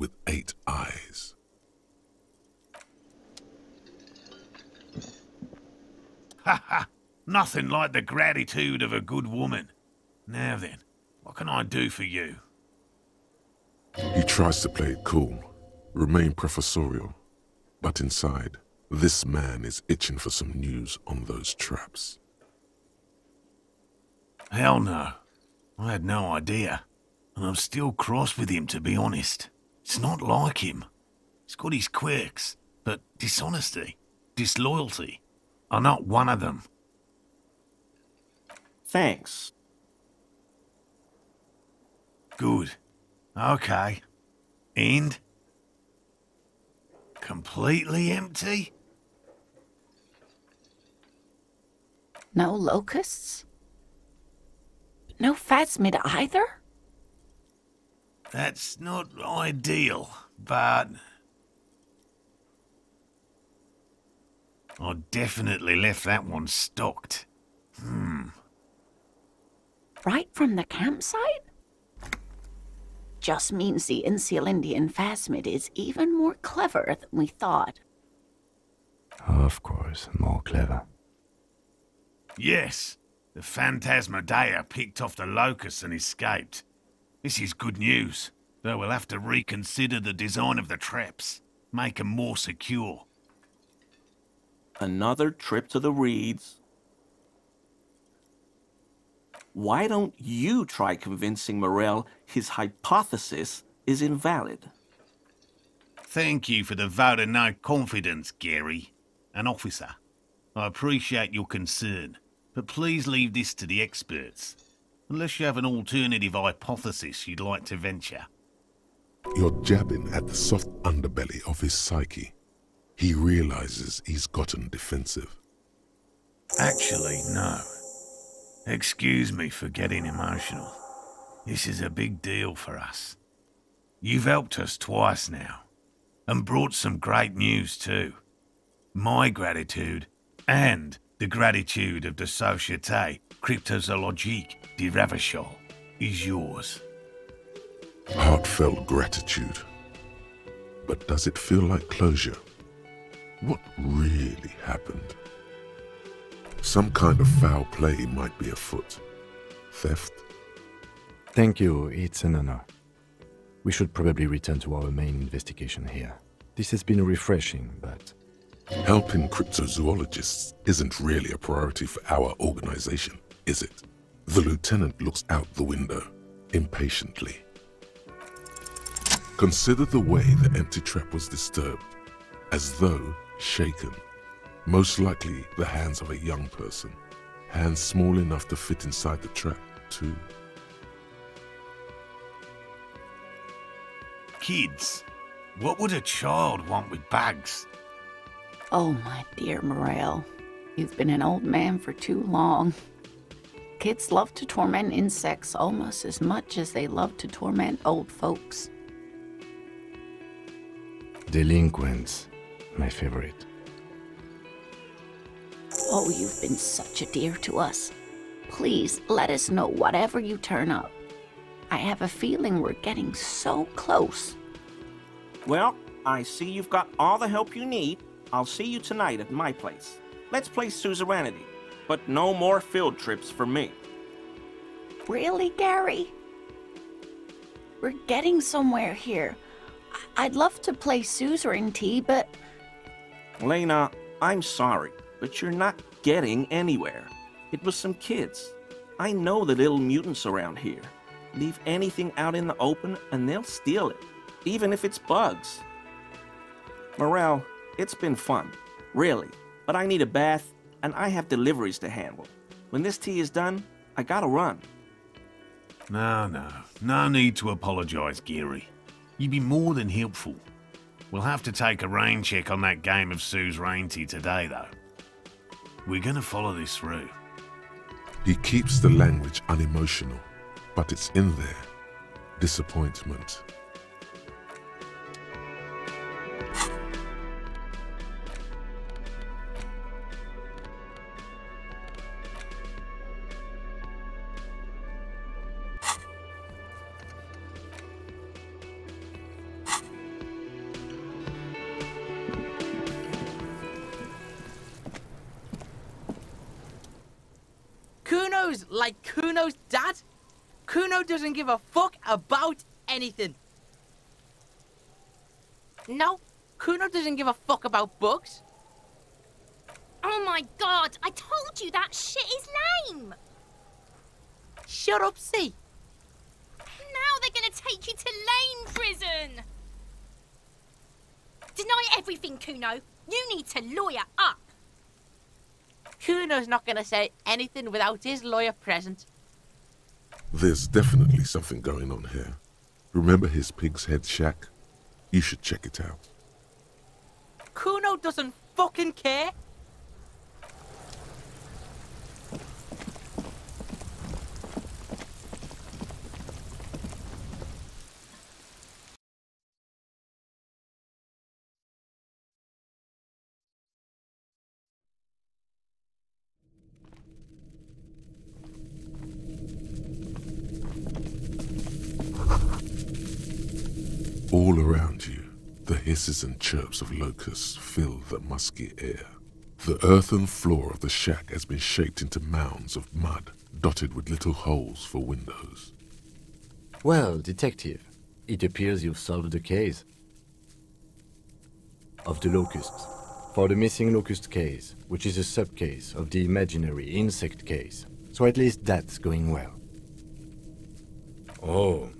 with eight eyes. Ha ha! Nothing like the gratitude of a good woman. Now then, what can I do for you? He tries to play it cool, remain professorial, but inside, this man is itching for some news on those traps. Hell no. I had no idea. And I'm still cross with him, to be honest. It's not like him. He's got his quirks, but dishonesty, disloyalty are not one of them. Thanks. Good. Okay. And? Completely empty? No locusts? No phasmid either? That's not ideal, but... I definitely left that one stocked. Hmm. Right from the campsite? Just means the Insulindian phasmid is even more clever than we thought. Of course, more clever. Yes, the Phantasmadeia picked off the Locust and escaped. This is good news, though we'll have to reconsider the design of the traps, make 'em more secure. Another trip to the Reeds. Why don't you try convincing Morell his hypothesis is invalid? Thank you for the vote of no confidence, Gary. An officer. I appreciate your concern, but please leave this to the experts. Unless you have an alternative hypothesis you'd like to venture. You're jabbing at the soft underbelly of his psyche. He realizes he's gotten defensive. Actually, no. Excuse me for getting emotional. This is a big deal for us. You've helped us twice now, and brought some great news too. My gratitude, and the gratitude of the Société Cryptozoologique de Ravachol, is yours. Heartfelt gratitude. But does it feel like closure? What really happened? Some kind of foul play might be afoot. Theft? Thank you, it's an honor. We should probably return to our main investigation here. This has been refreshing, but Helping cryptozoologists isn't really a priority for our organization, is it? The lieutenant looks out the window, impatiently. Consider the way the empty trap was disturbed, as though shaken. Most likely the hands of a young person. Hands small enough to fit inside the trap, too. Kids, what would a child want with bags? Oh, my dear Morell. You've been an old man for too long. Kids love to torment insects almost as much as they love to torment old folks. delinquents, my favorite. Oh, you've been such a dear to us. Please let us know whatever you turn up. I have a feeling we're getting so close. Well, I see you've got all the help you need. I'll see you tonight at my place. Let's play suzerainty, but no more field trips for me. Really, Gary? We're getting somewhere here. I- I'd love to play suzerainty, but Lena, I'm sorry, but you're not getting anywhere. It was some kids. I know the little mutants around here. Leave anything out in the open and they'll steal it, even if it's bugs. Morell, it's been fun, really, but I need a bath and I have deliveries to handle. When this tea is done, I gotta run. No, no. No need to apologise, Gary. You'd be more than helpful. We'll have to take a rain check on that game of suzerainty today, though. We're gonna follow this through. He keeps the language unemotional, but it's in there. Disappointment. Doesn't give a fuck about anything. No, Cuno doesn't give a fuck about books. Oh my god, I told you that shit is lame! Shut up, see. Now they're gonna take you to lane prison! Deny everything, Cuno. You need to lawyer up. Cuno's not gonna say anything without his lawyer present. There's definitely something going on here. Remember his pig's head shack? You should check it out. Cuno doesn't fucking care. Hisses and chirps of locusts fill the musky air. The earthen floor of the shack has been shaped into mounds of mud, dotted with little holes for windows. Well, detective, it appears you've solved the case. Of the locusts. For the missing locust case, which is a sub-case of the imaginary insect case. So at least that's going well. Oh,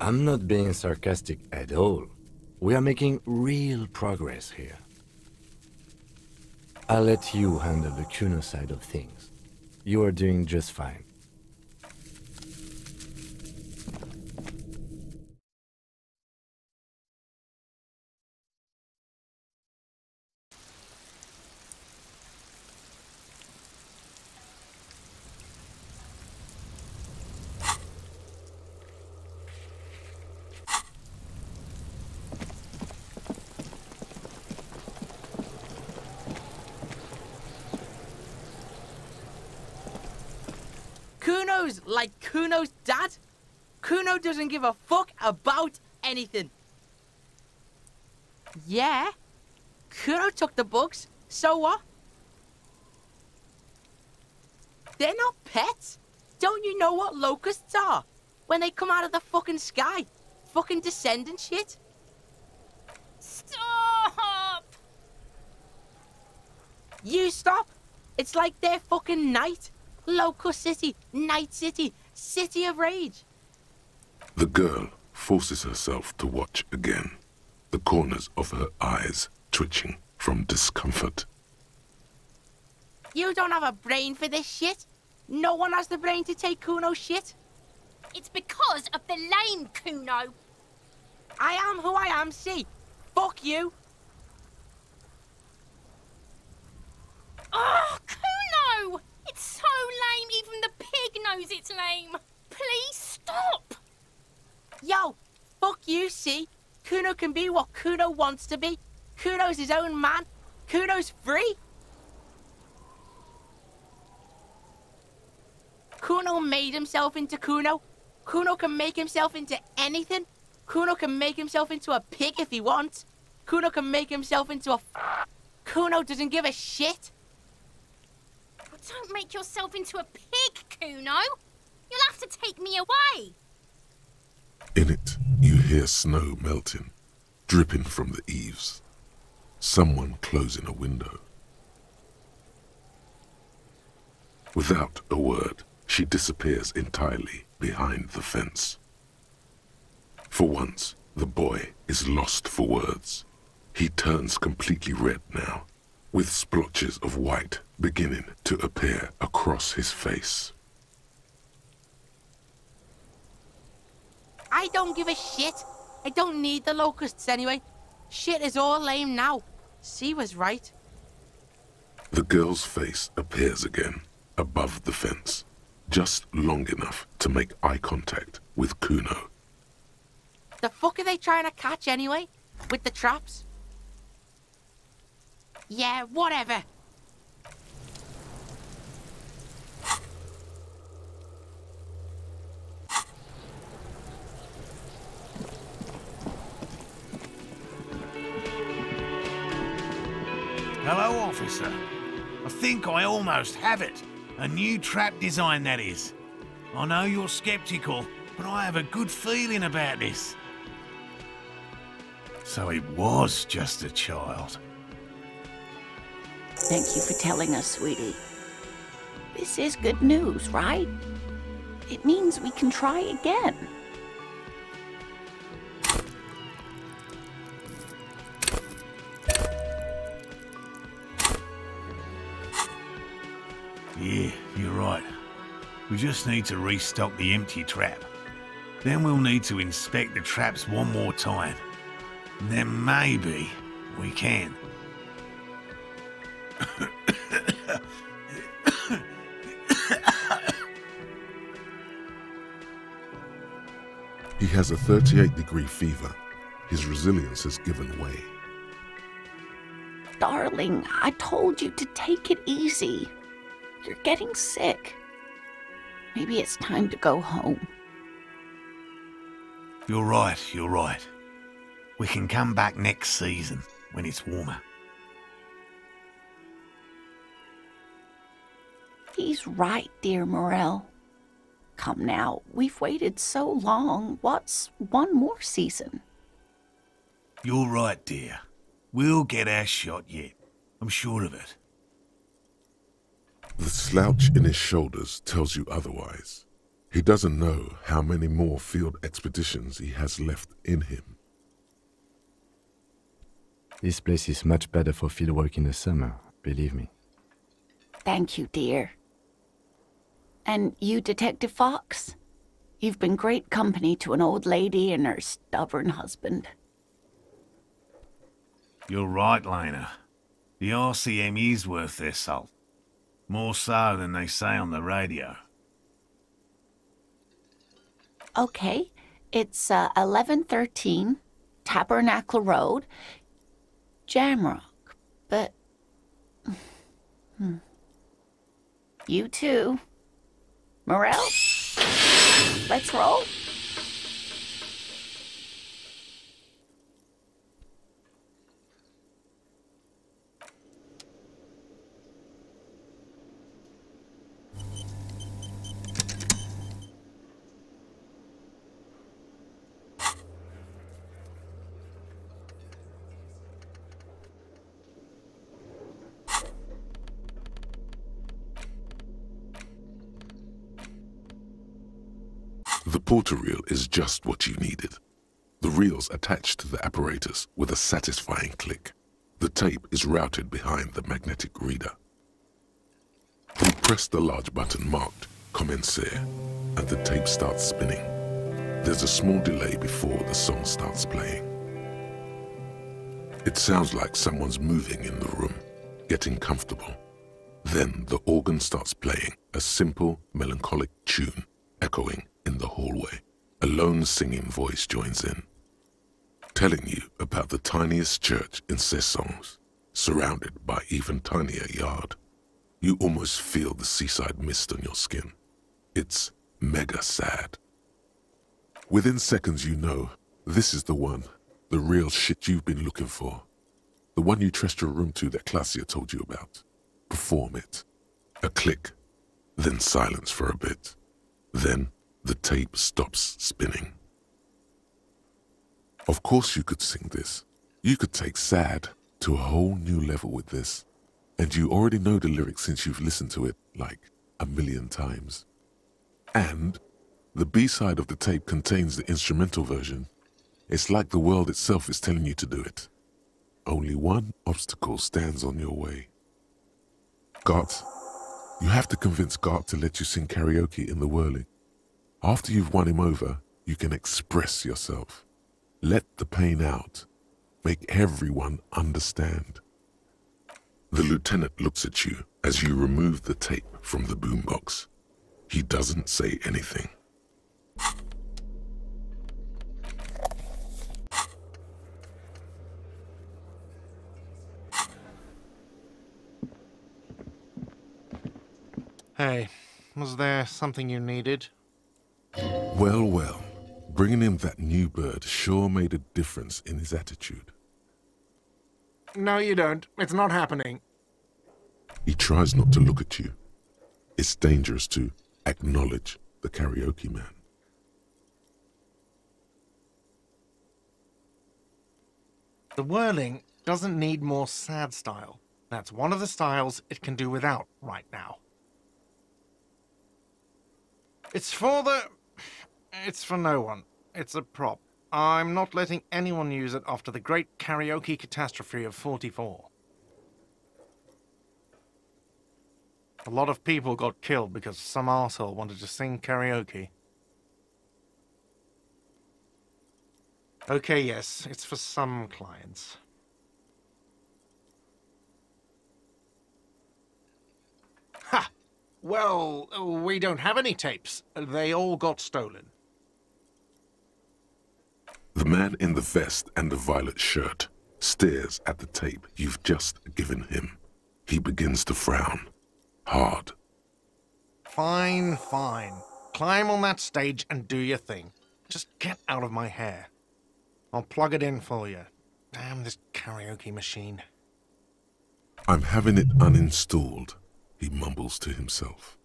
I'm not being sarcastic at all. We are making real progress here. I'll let you handle the Cuno side of things. You are doing just fine. Cuno's like Cuno's dad. Cuno doesn't give a fuck about anything. Yeah, Cuno took the bugs, so what? They're not pets. Don't you know what locusts are? When they come out of the fucking sky. Fucking descendant shit. Stop! You stop. It's like they're fucking night. Locust City, Night City, City of Rage. The girl forces herself to watch again, the corners of her eyes twitching from discomfort. You don't have a brain for this shit. No one has the brain to take Cuno's shit. It's because of the lame Cuno. I am who I am, see? Fuck you. Oh, Cuno! So lame, even the pig knows it's lame. Please stop! Yo, fuck you, see? Cuno can be what Cuno wants to be. Cuno's his own man. Cuno's free. Cuno made himself into Cuno. Cuno can make himself into anything. Cuno can make himself into a pig if he wants. Cuno can make himself into a. Cuno doesn't give a shit. Don't make yourself into a pig, Cuno. You'll have to take me away. In it, you hear snow melting, dripping from the eaves. Someone closing a window. Without a word, she disappears entirely behind the fence. For once, the boy is lost for words. He turns completely red now, with splotches of white beginning to appear across his face. I don't give a shit. I don't need the locusts anyway. Shit is all lame now. C was right. The girl's face appears again, above the fence, just long enough to make eye contact with Cuno. The fuck are they trying to catch anyway? With the traps? Yeah, whatever. Hello, officer. I think I almost have it. A new trap design, that is. I know you're skeptical, but I have a good feeling about this. So it was just a child. Thank you for telling us, sweetie. This is good news, right? It means we can try again. We just need to restock the empty trap. Then we'll need to inspect the traps one more time. And then maybe we can. He has a 38 degree fever. His resilience has given way. Darling, I told you to take it easy. You're getting sick. Maybe it's time to go home. You're right, you're right. We can come back next season when it's warmer. He's right, dear Morell. Come now, we've waited so long. What's one more season? You're right, dear. We'll get our shot yet. I'm sure of it. The slouch in his shoulders tells you otherwise. He doesn't know how many more field expeditions he has left in him. This place is much better for field work in the summer, believe me. Thank you, dear. And you, Detective Fox? You've been great company to an old lady and her stubborn husband. You're right, Lena. The RCM is worth their salt. More so than they say on the radio. Okay, it's uh, 1113 Tabernacle Road, Jamrock, but... Hmm. You too. Morell? Let's roll. The porter reel is just what you needed. The reel's attached to the apparatus with a satisfying click. The tape is routed behind the magnetic reader. You press the large button marked Commencer, and the tape starts spinning. There's a small delay before the song starts playing. It sounds like someone's moving in the room, getting comfortable. Then the organ starts playing a simple, melancholic tune, echoing in the hallway. A lone singing voice joins in, telling you about the tiniest church in Saint-Saëns, surrounded by even tinier yard. You almost feel the seaside mist on your skin. It's mega sad. Within seconds you know, this is the one, the real shit you've been looking for. The one you trust your room to that Klaasje told you about. Perform it. A click, then silence for a bit. Then the tape stops spinning. Of course you could sing this. You could take sad to a whole new level with this. And you already know the lyrics since you've listened to it like a million times. And the B-side of the tape contains the instrumental version. It's like the world itself is telling you to do it. Only one obstacle stands on your way. Garte, you have to convince Garte to let you sing karaoke in the whirling. After you've won him over, you can express yourself. Let the pain out. Make everyone understand. The lieutenant looks at you as you remove the tape from the boombox. He doesn't say anything. Hey, was there something you needed? Well, well. Bringing him that new bird sure made a difference in his attitude. No, you don't. It's not happening. He tries not to look at you. It's dangerous to acknowledge the karaoke man. The whirling doesn't need more sad style. That's one of the styles it can do without right now. It's for the... It's for no one. It's a prop. I'm not letting anyone use it after the great karaoke catastrophe of 44. A lot of people got killed because some asshole wanted to sing karaoke. Okay, yes, it's for some clients. Ha! Well, we don't have any tapes. They all got stolen. The man in the vest and the violet shirt stares at the tape you've just given him. He begins to frown. Hard. Fine, fine. Climb on that stage and do your thing. Just get out of my hair. I'll plug it in for you. Damn this karaoke machine. I'm having it uninstalled, he mumbles to himself.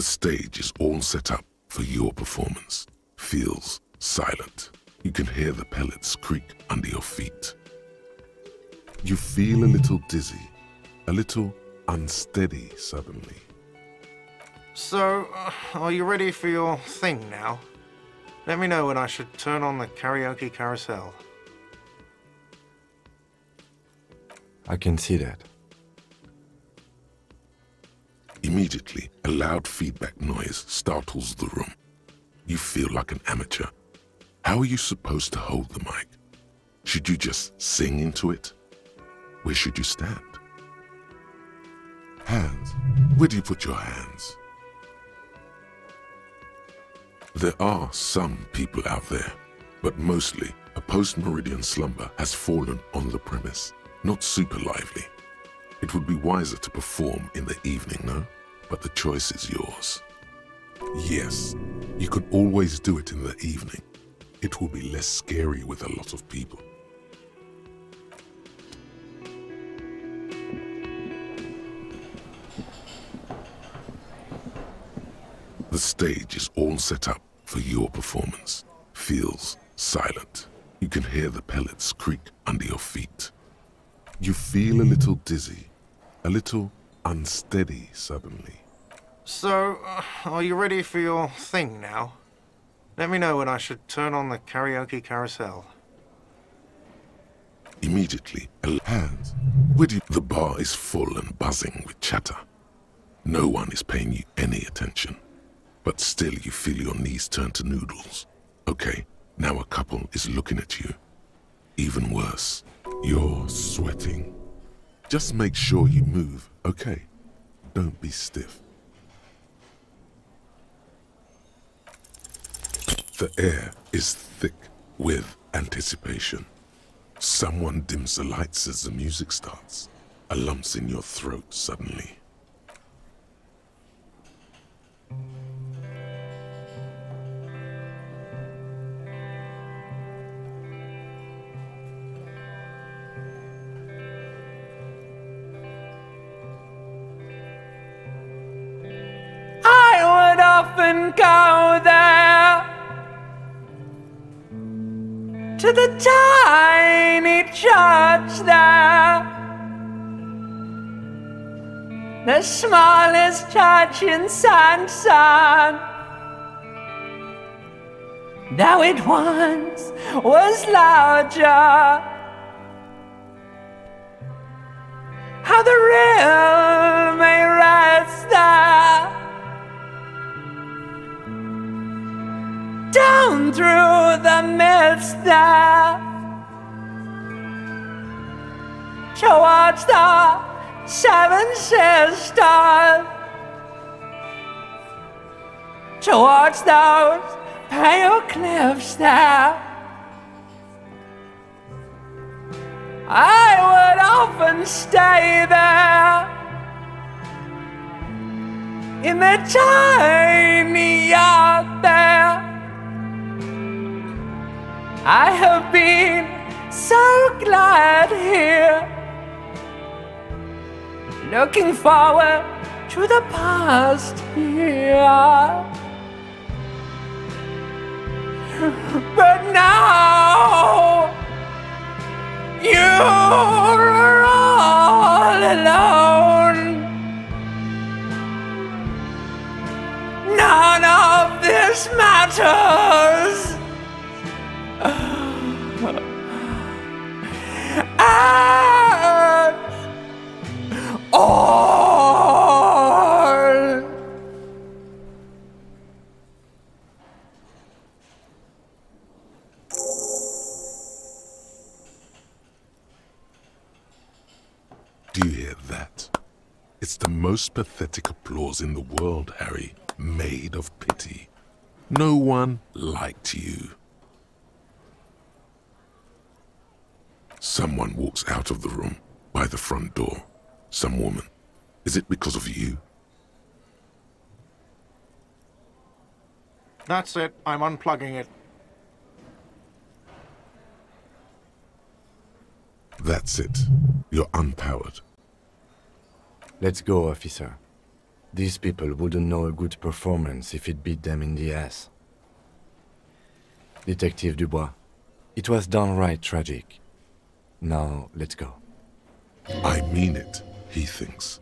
The stage is all set up for your performance. Feels silent. You can hear the pellets creak under your feet. You feel a little dizzy, a little unsteady suddenly. So, uh, are you ready for your thing now? Let me know when I should turn on the karaoke carousel. I can see that. Immediately, a loud feedback noise startles the room. You feel like an amateur. How are you supposed to hold the mic? Should you just sing into it? Where should you stand? Hands. Where do you put your hands? There are some people out there, but mostly a post-meridian slumber has fallen on the premise, not super lively. It would be wiser to perform in the evening, no? But the choice is yours. Yes, you could always do it in the evening. It will be less scary with a lot of people. The stage is all set up for your performance. Feels silent. You can hear the pellets creak under your feet. You feel a little dizzy, a little unsteady suddenly. So, uh, are you ready for your thing now? Let me know when I should turn on the karaoke carousel. Immediately, a hands. Where do you... The bar is full and buzzing with chatter. No one is paying you any attention. But still you feel your knees turn to noodles. Okay, now a couple is looking at you. Even worse, you're sweating. Just make sure you move, okay? Don't be stiff. The air is thick with anticipation. Someone dims the lights as the music starts. A lump's in your throat suddenly. Go there to the tiny church there. The smallest church in Saint-Saëns. Though it once was larger. How the real may rest there. Down through the mist there towards the seven sisters. Towards those pale cliffs there. I would often stay there. In the tiny yacht there I have been so glad here, looking forward to the past year. But now you're all alone. None of this matters. Most pathetic applause in the world, Harry. Made of pity. No one liked you. Someone walks out of the room by the front door. Some woman. Is it because of you? That's it. I'm unplugging it. That's it. You're unpowered. Let's go, officer. These people wouldn't know a good performance if it beat them in the ass. Detective Dubois, it was downright tragic. Now, let's go. I mean it, he thinks.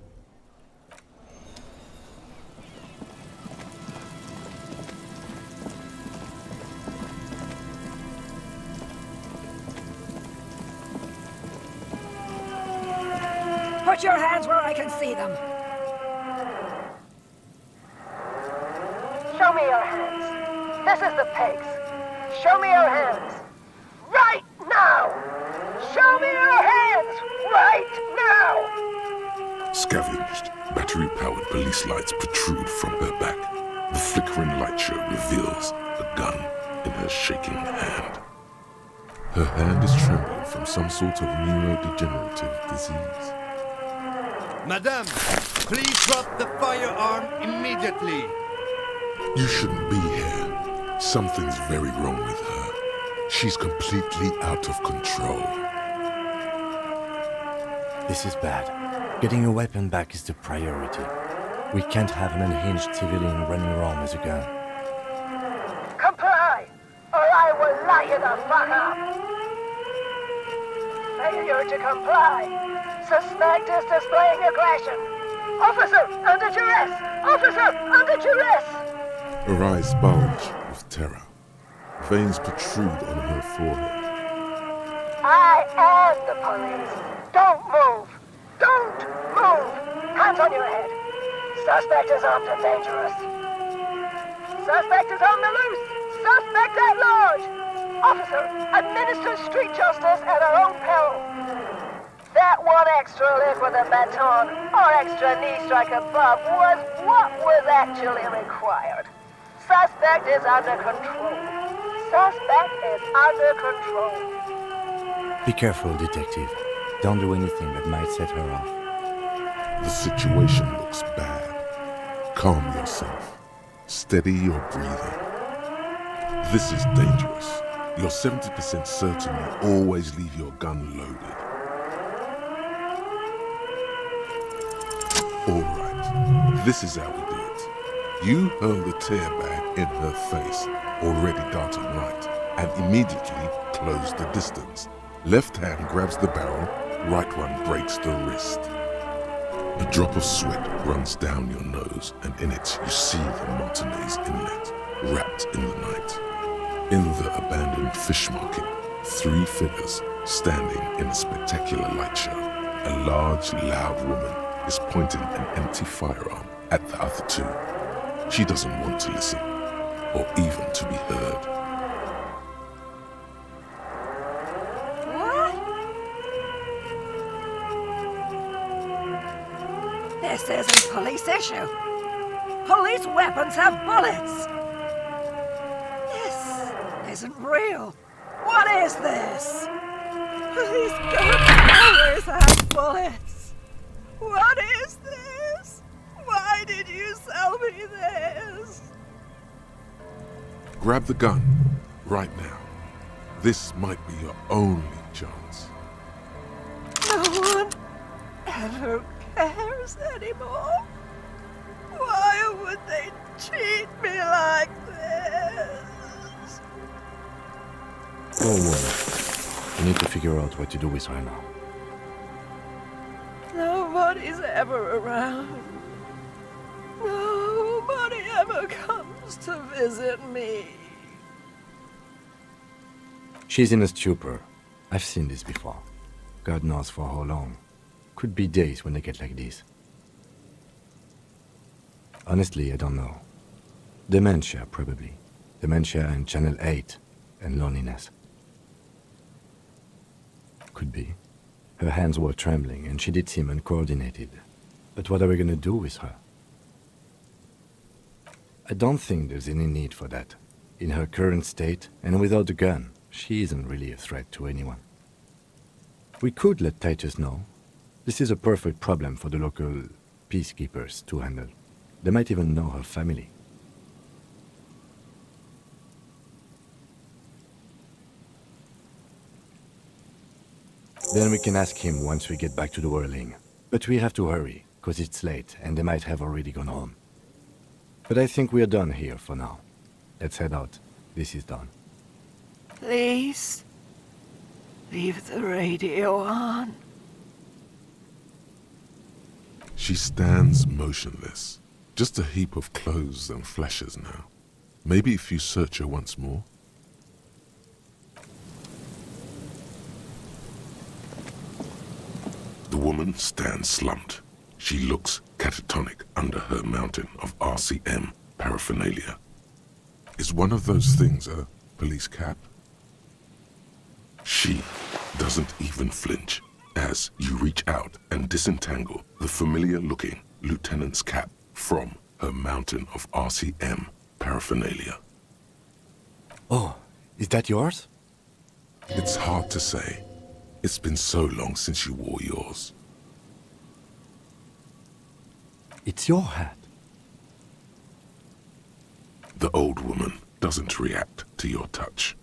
Put your hands where I can see them. Show me your hands. This is the pigs. Show me your hands. Right now! Show me your hands! Right now! Scavenged, battery-powered police lights protrude from her back. The flickering light show reveals a gun in her shaking hand. Her hand is trembling from some sort of neurodegenerative disease. Madame, please drop the firearm immediately. You shouldn't be here. Something's very wrong with her. She's completely out of control. This is bad. Getting a weapon back is the priority. We can't have an unhinged civilian running around with a gun. Comply, or I will light you the fuck up! Failure to comply. Suspect is displaying aggression. Officer, under duress! Officer, under duress! Her eyes bulge with terror. Veins protrude on her forehead. I am the police. Don't move. Don't move. Hands on your head. Suspect is armed and dangerous. Suspect is on the loose. Suspect at large. Officer, administer street justice at our own peril. That one extra lick with a baton or extra knee strike above was what was actually required. Suspect is under control. Suspect is under control. Be careful, detective. Don't do anything that might set her off. The situation looks bad. Calm yourself. Steady your breathing. This is dangerous. You're 70% certain you always leave your gun loaded. Alright, this is how we do it. You hurl the tear bag in her face, already darting right, and immediately close the distance. Left hand grabs the barrel, right one breaks the wrist. A drop of sweat runs down your nose, and in it you see the Martinaise Inlet, wrapped in the night. In the abandoned fish market, three figures standing in a spectacular light show. A large, loud woman is pointing an empty firearm at the other two. She doesn't want to listen, or even to be heard. What? This isn't police issue. Police weapons have bullets. This isn't real. What is this? Police guns always have bullets. What is this? Why did you sell me this? Grab the gun, right now. This might be your only chance. No one ever cares anymore. Worry. We need to figure out what to do with her now. Nobody's ever around. Nobody ever comes to visit me. She's in a stupor. I've seen this before. God knows for how long. Could be days when they get like this. Honestly, I don't know. Dementia, probably. Dementia and Channel 8 and loneliness. Could be. Her hands were trembling and she did seem uncoordinated. But what are we gonna do with her? I don't think there's any need for that. In her current state, and without the gun, she isn't really a threat to anyone. We could let Titus know. This is a perfect problem for the local peacekeepers to handle. They might even know her family. Then we can ask him once we get back to the whirling. But we have to hurry, because it's late and they might have already gone home. But I think we're done here for now. Let's head out. This is done. Please. Leave the radio on. She stands motionless, just a heap of clothes and fleshes now. Maybe if you search her once more. The woman stands slumped. She looks catatonic under her mountain of RCM paraphernalia. Is one of those things a police cap? She doesn't even flinch as you reach out and disentangle the familiar-looking lieutenant's cap from her mountain of RCM paraphernalia. Oh, is that yours? It's hard to say. It's been so long since you wore yours. It's your hat. The old woman doesn't react to your touch.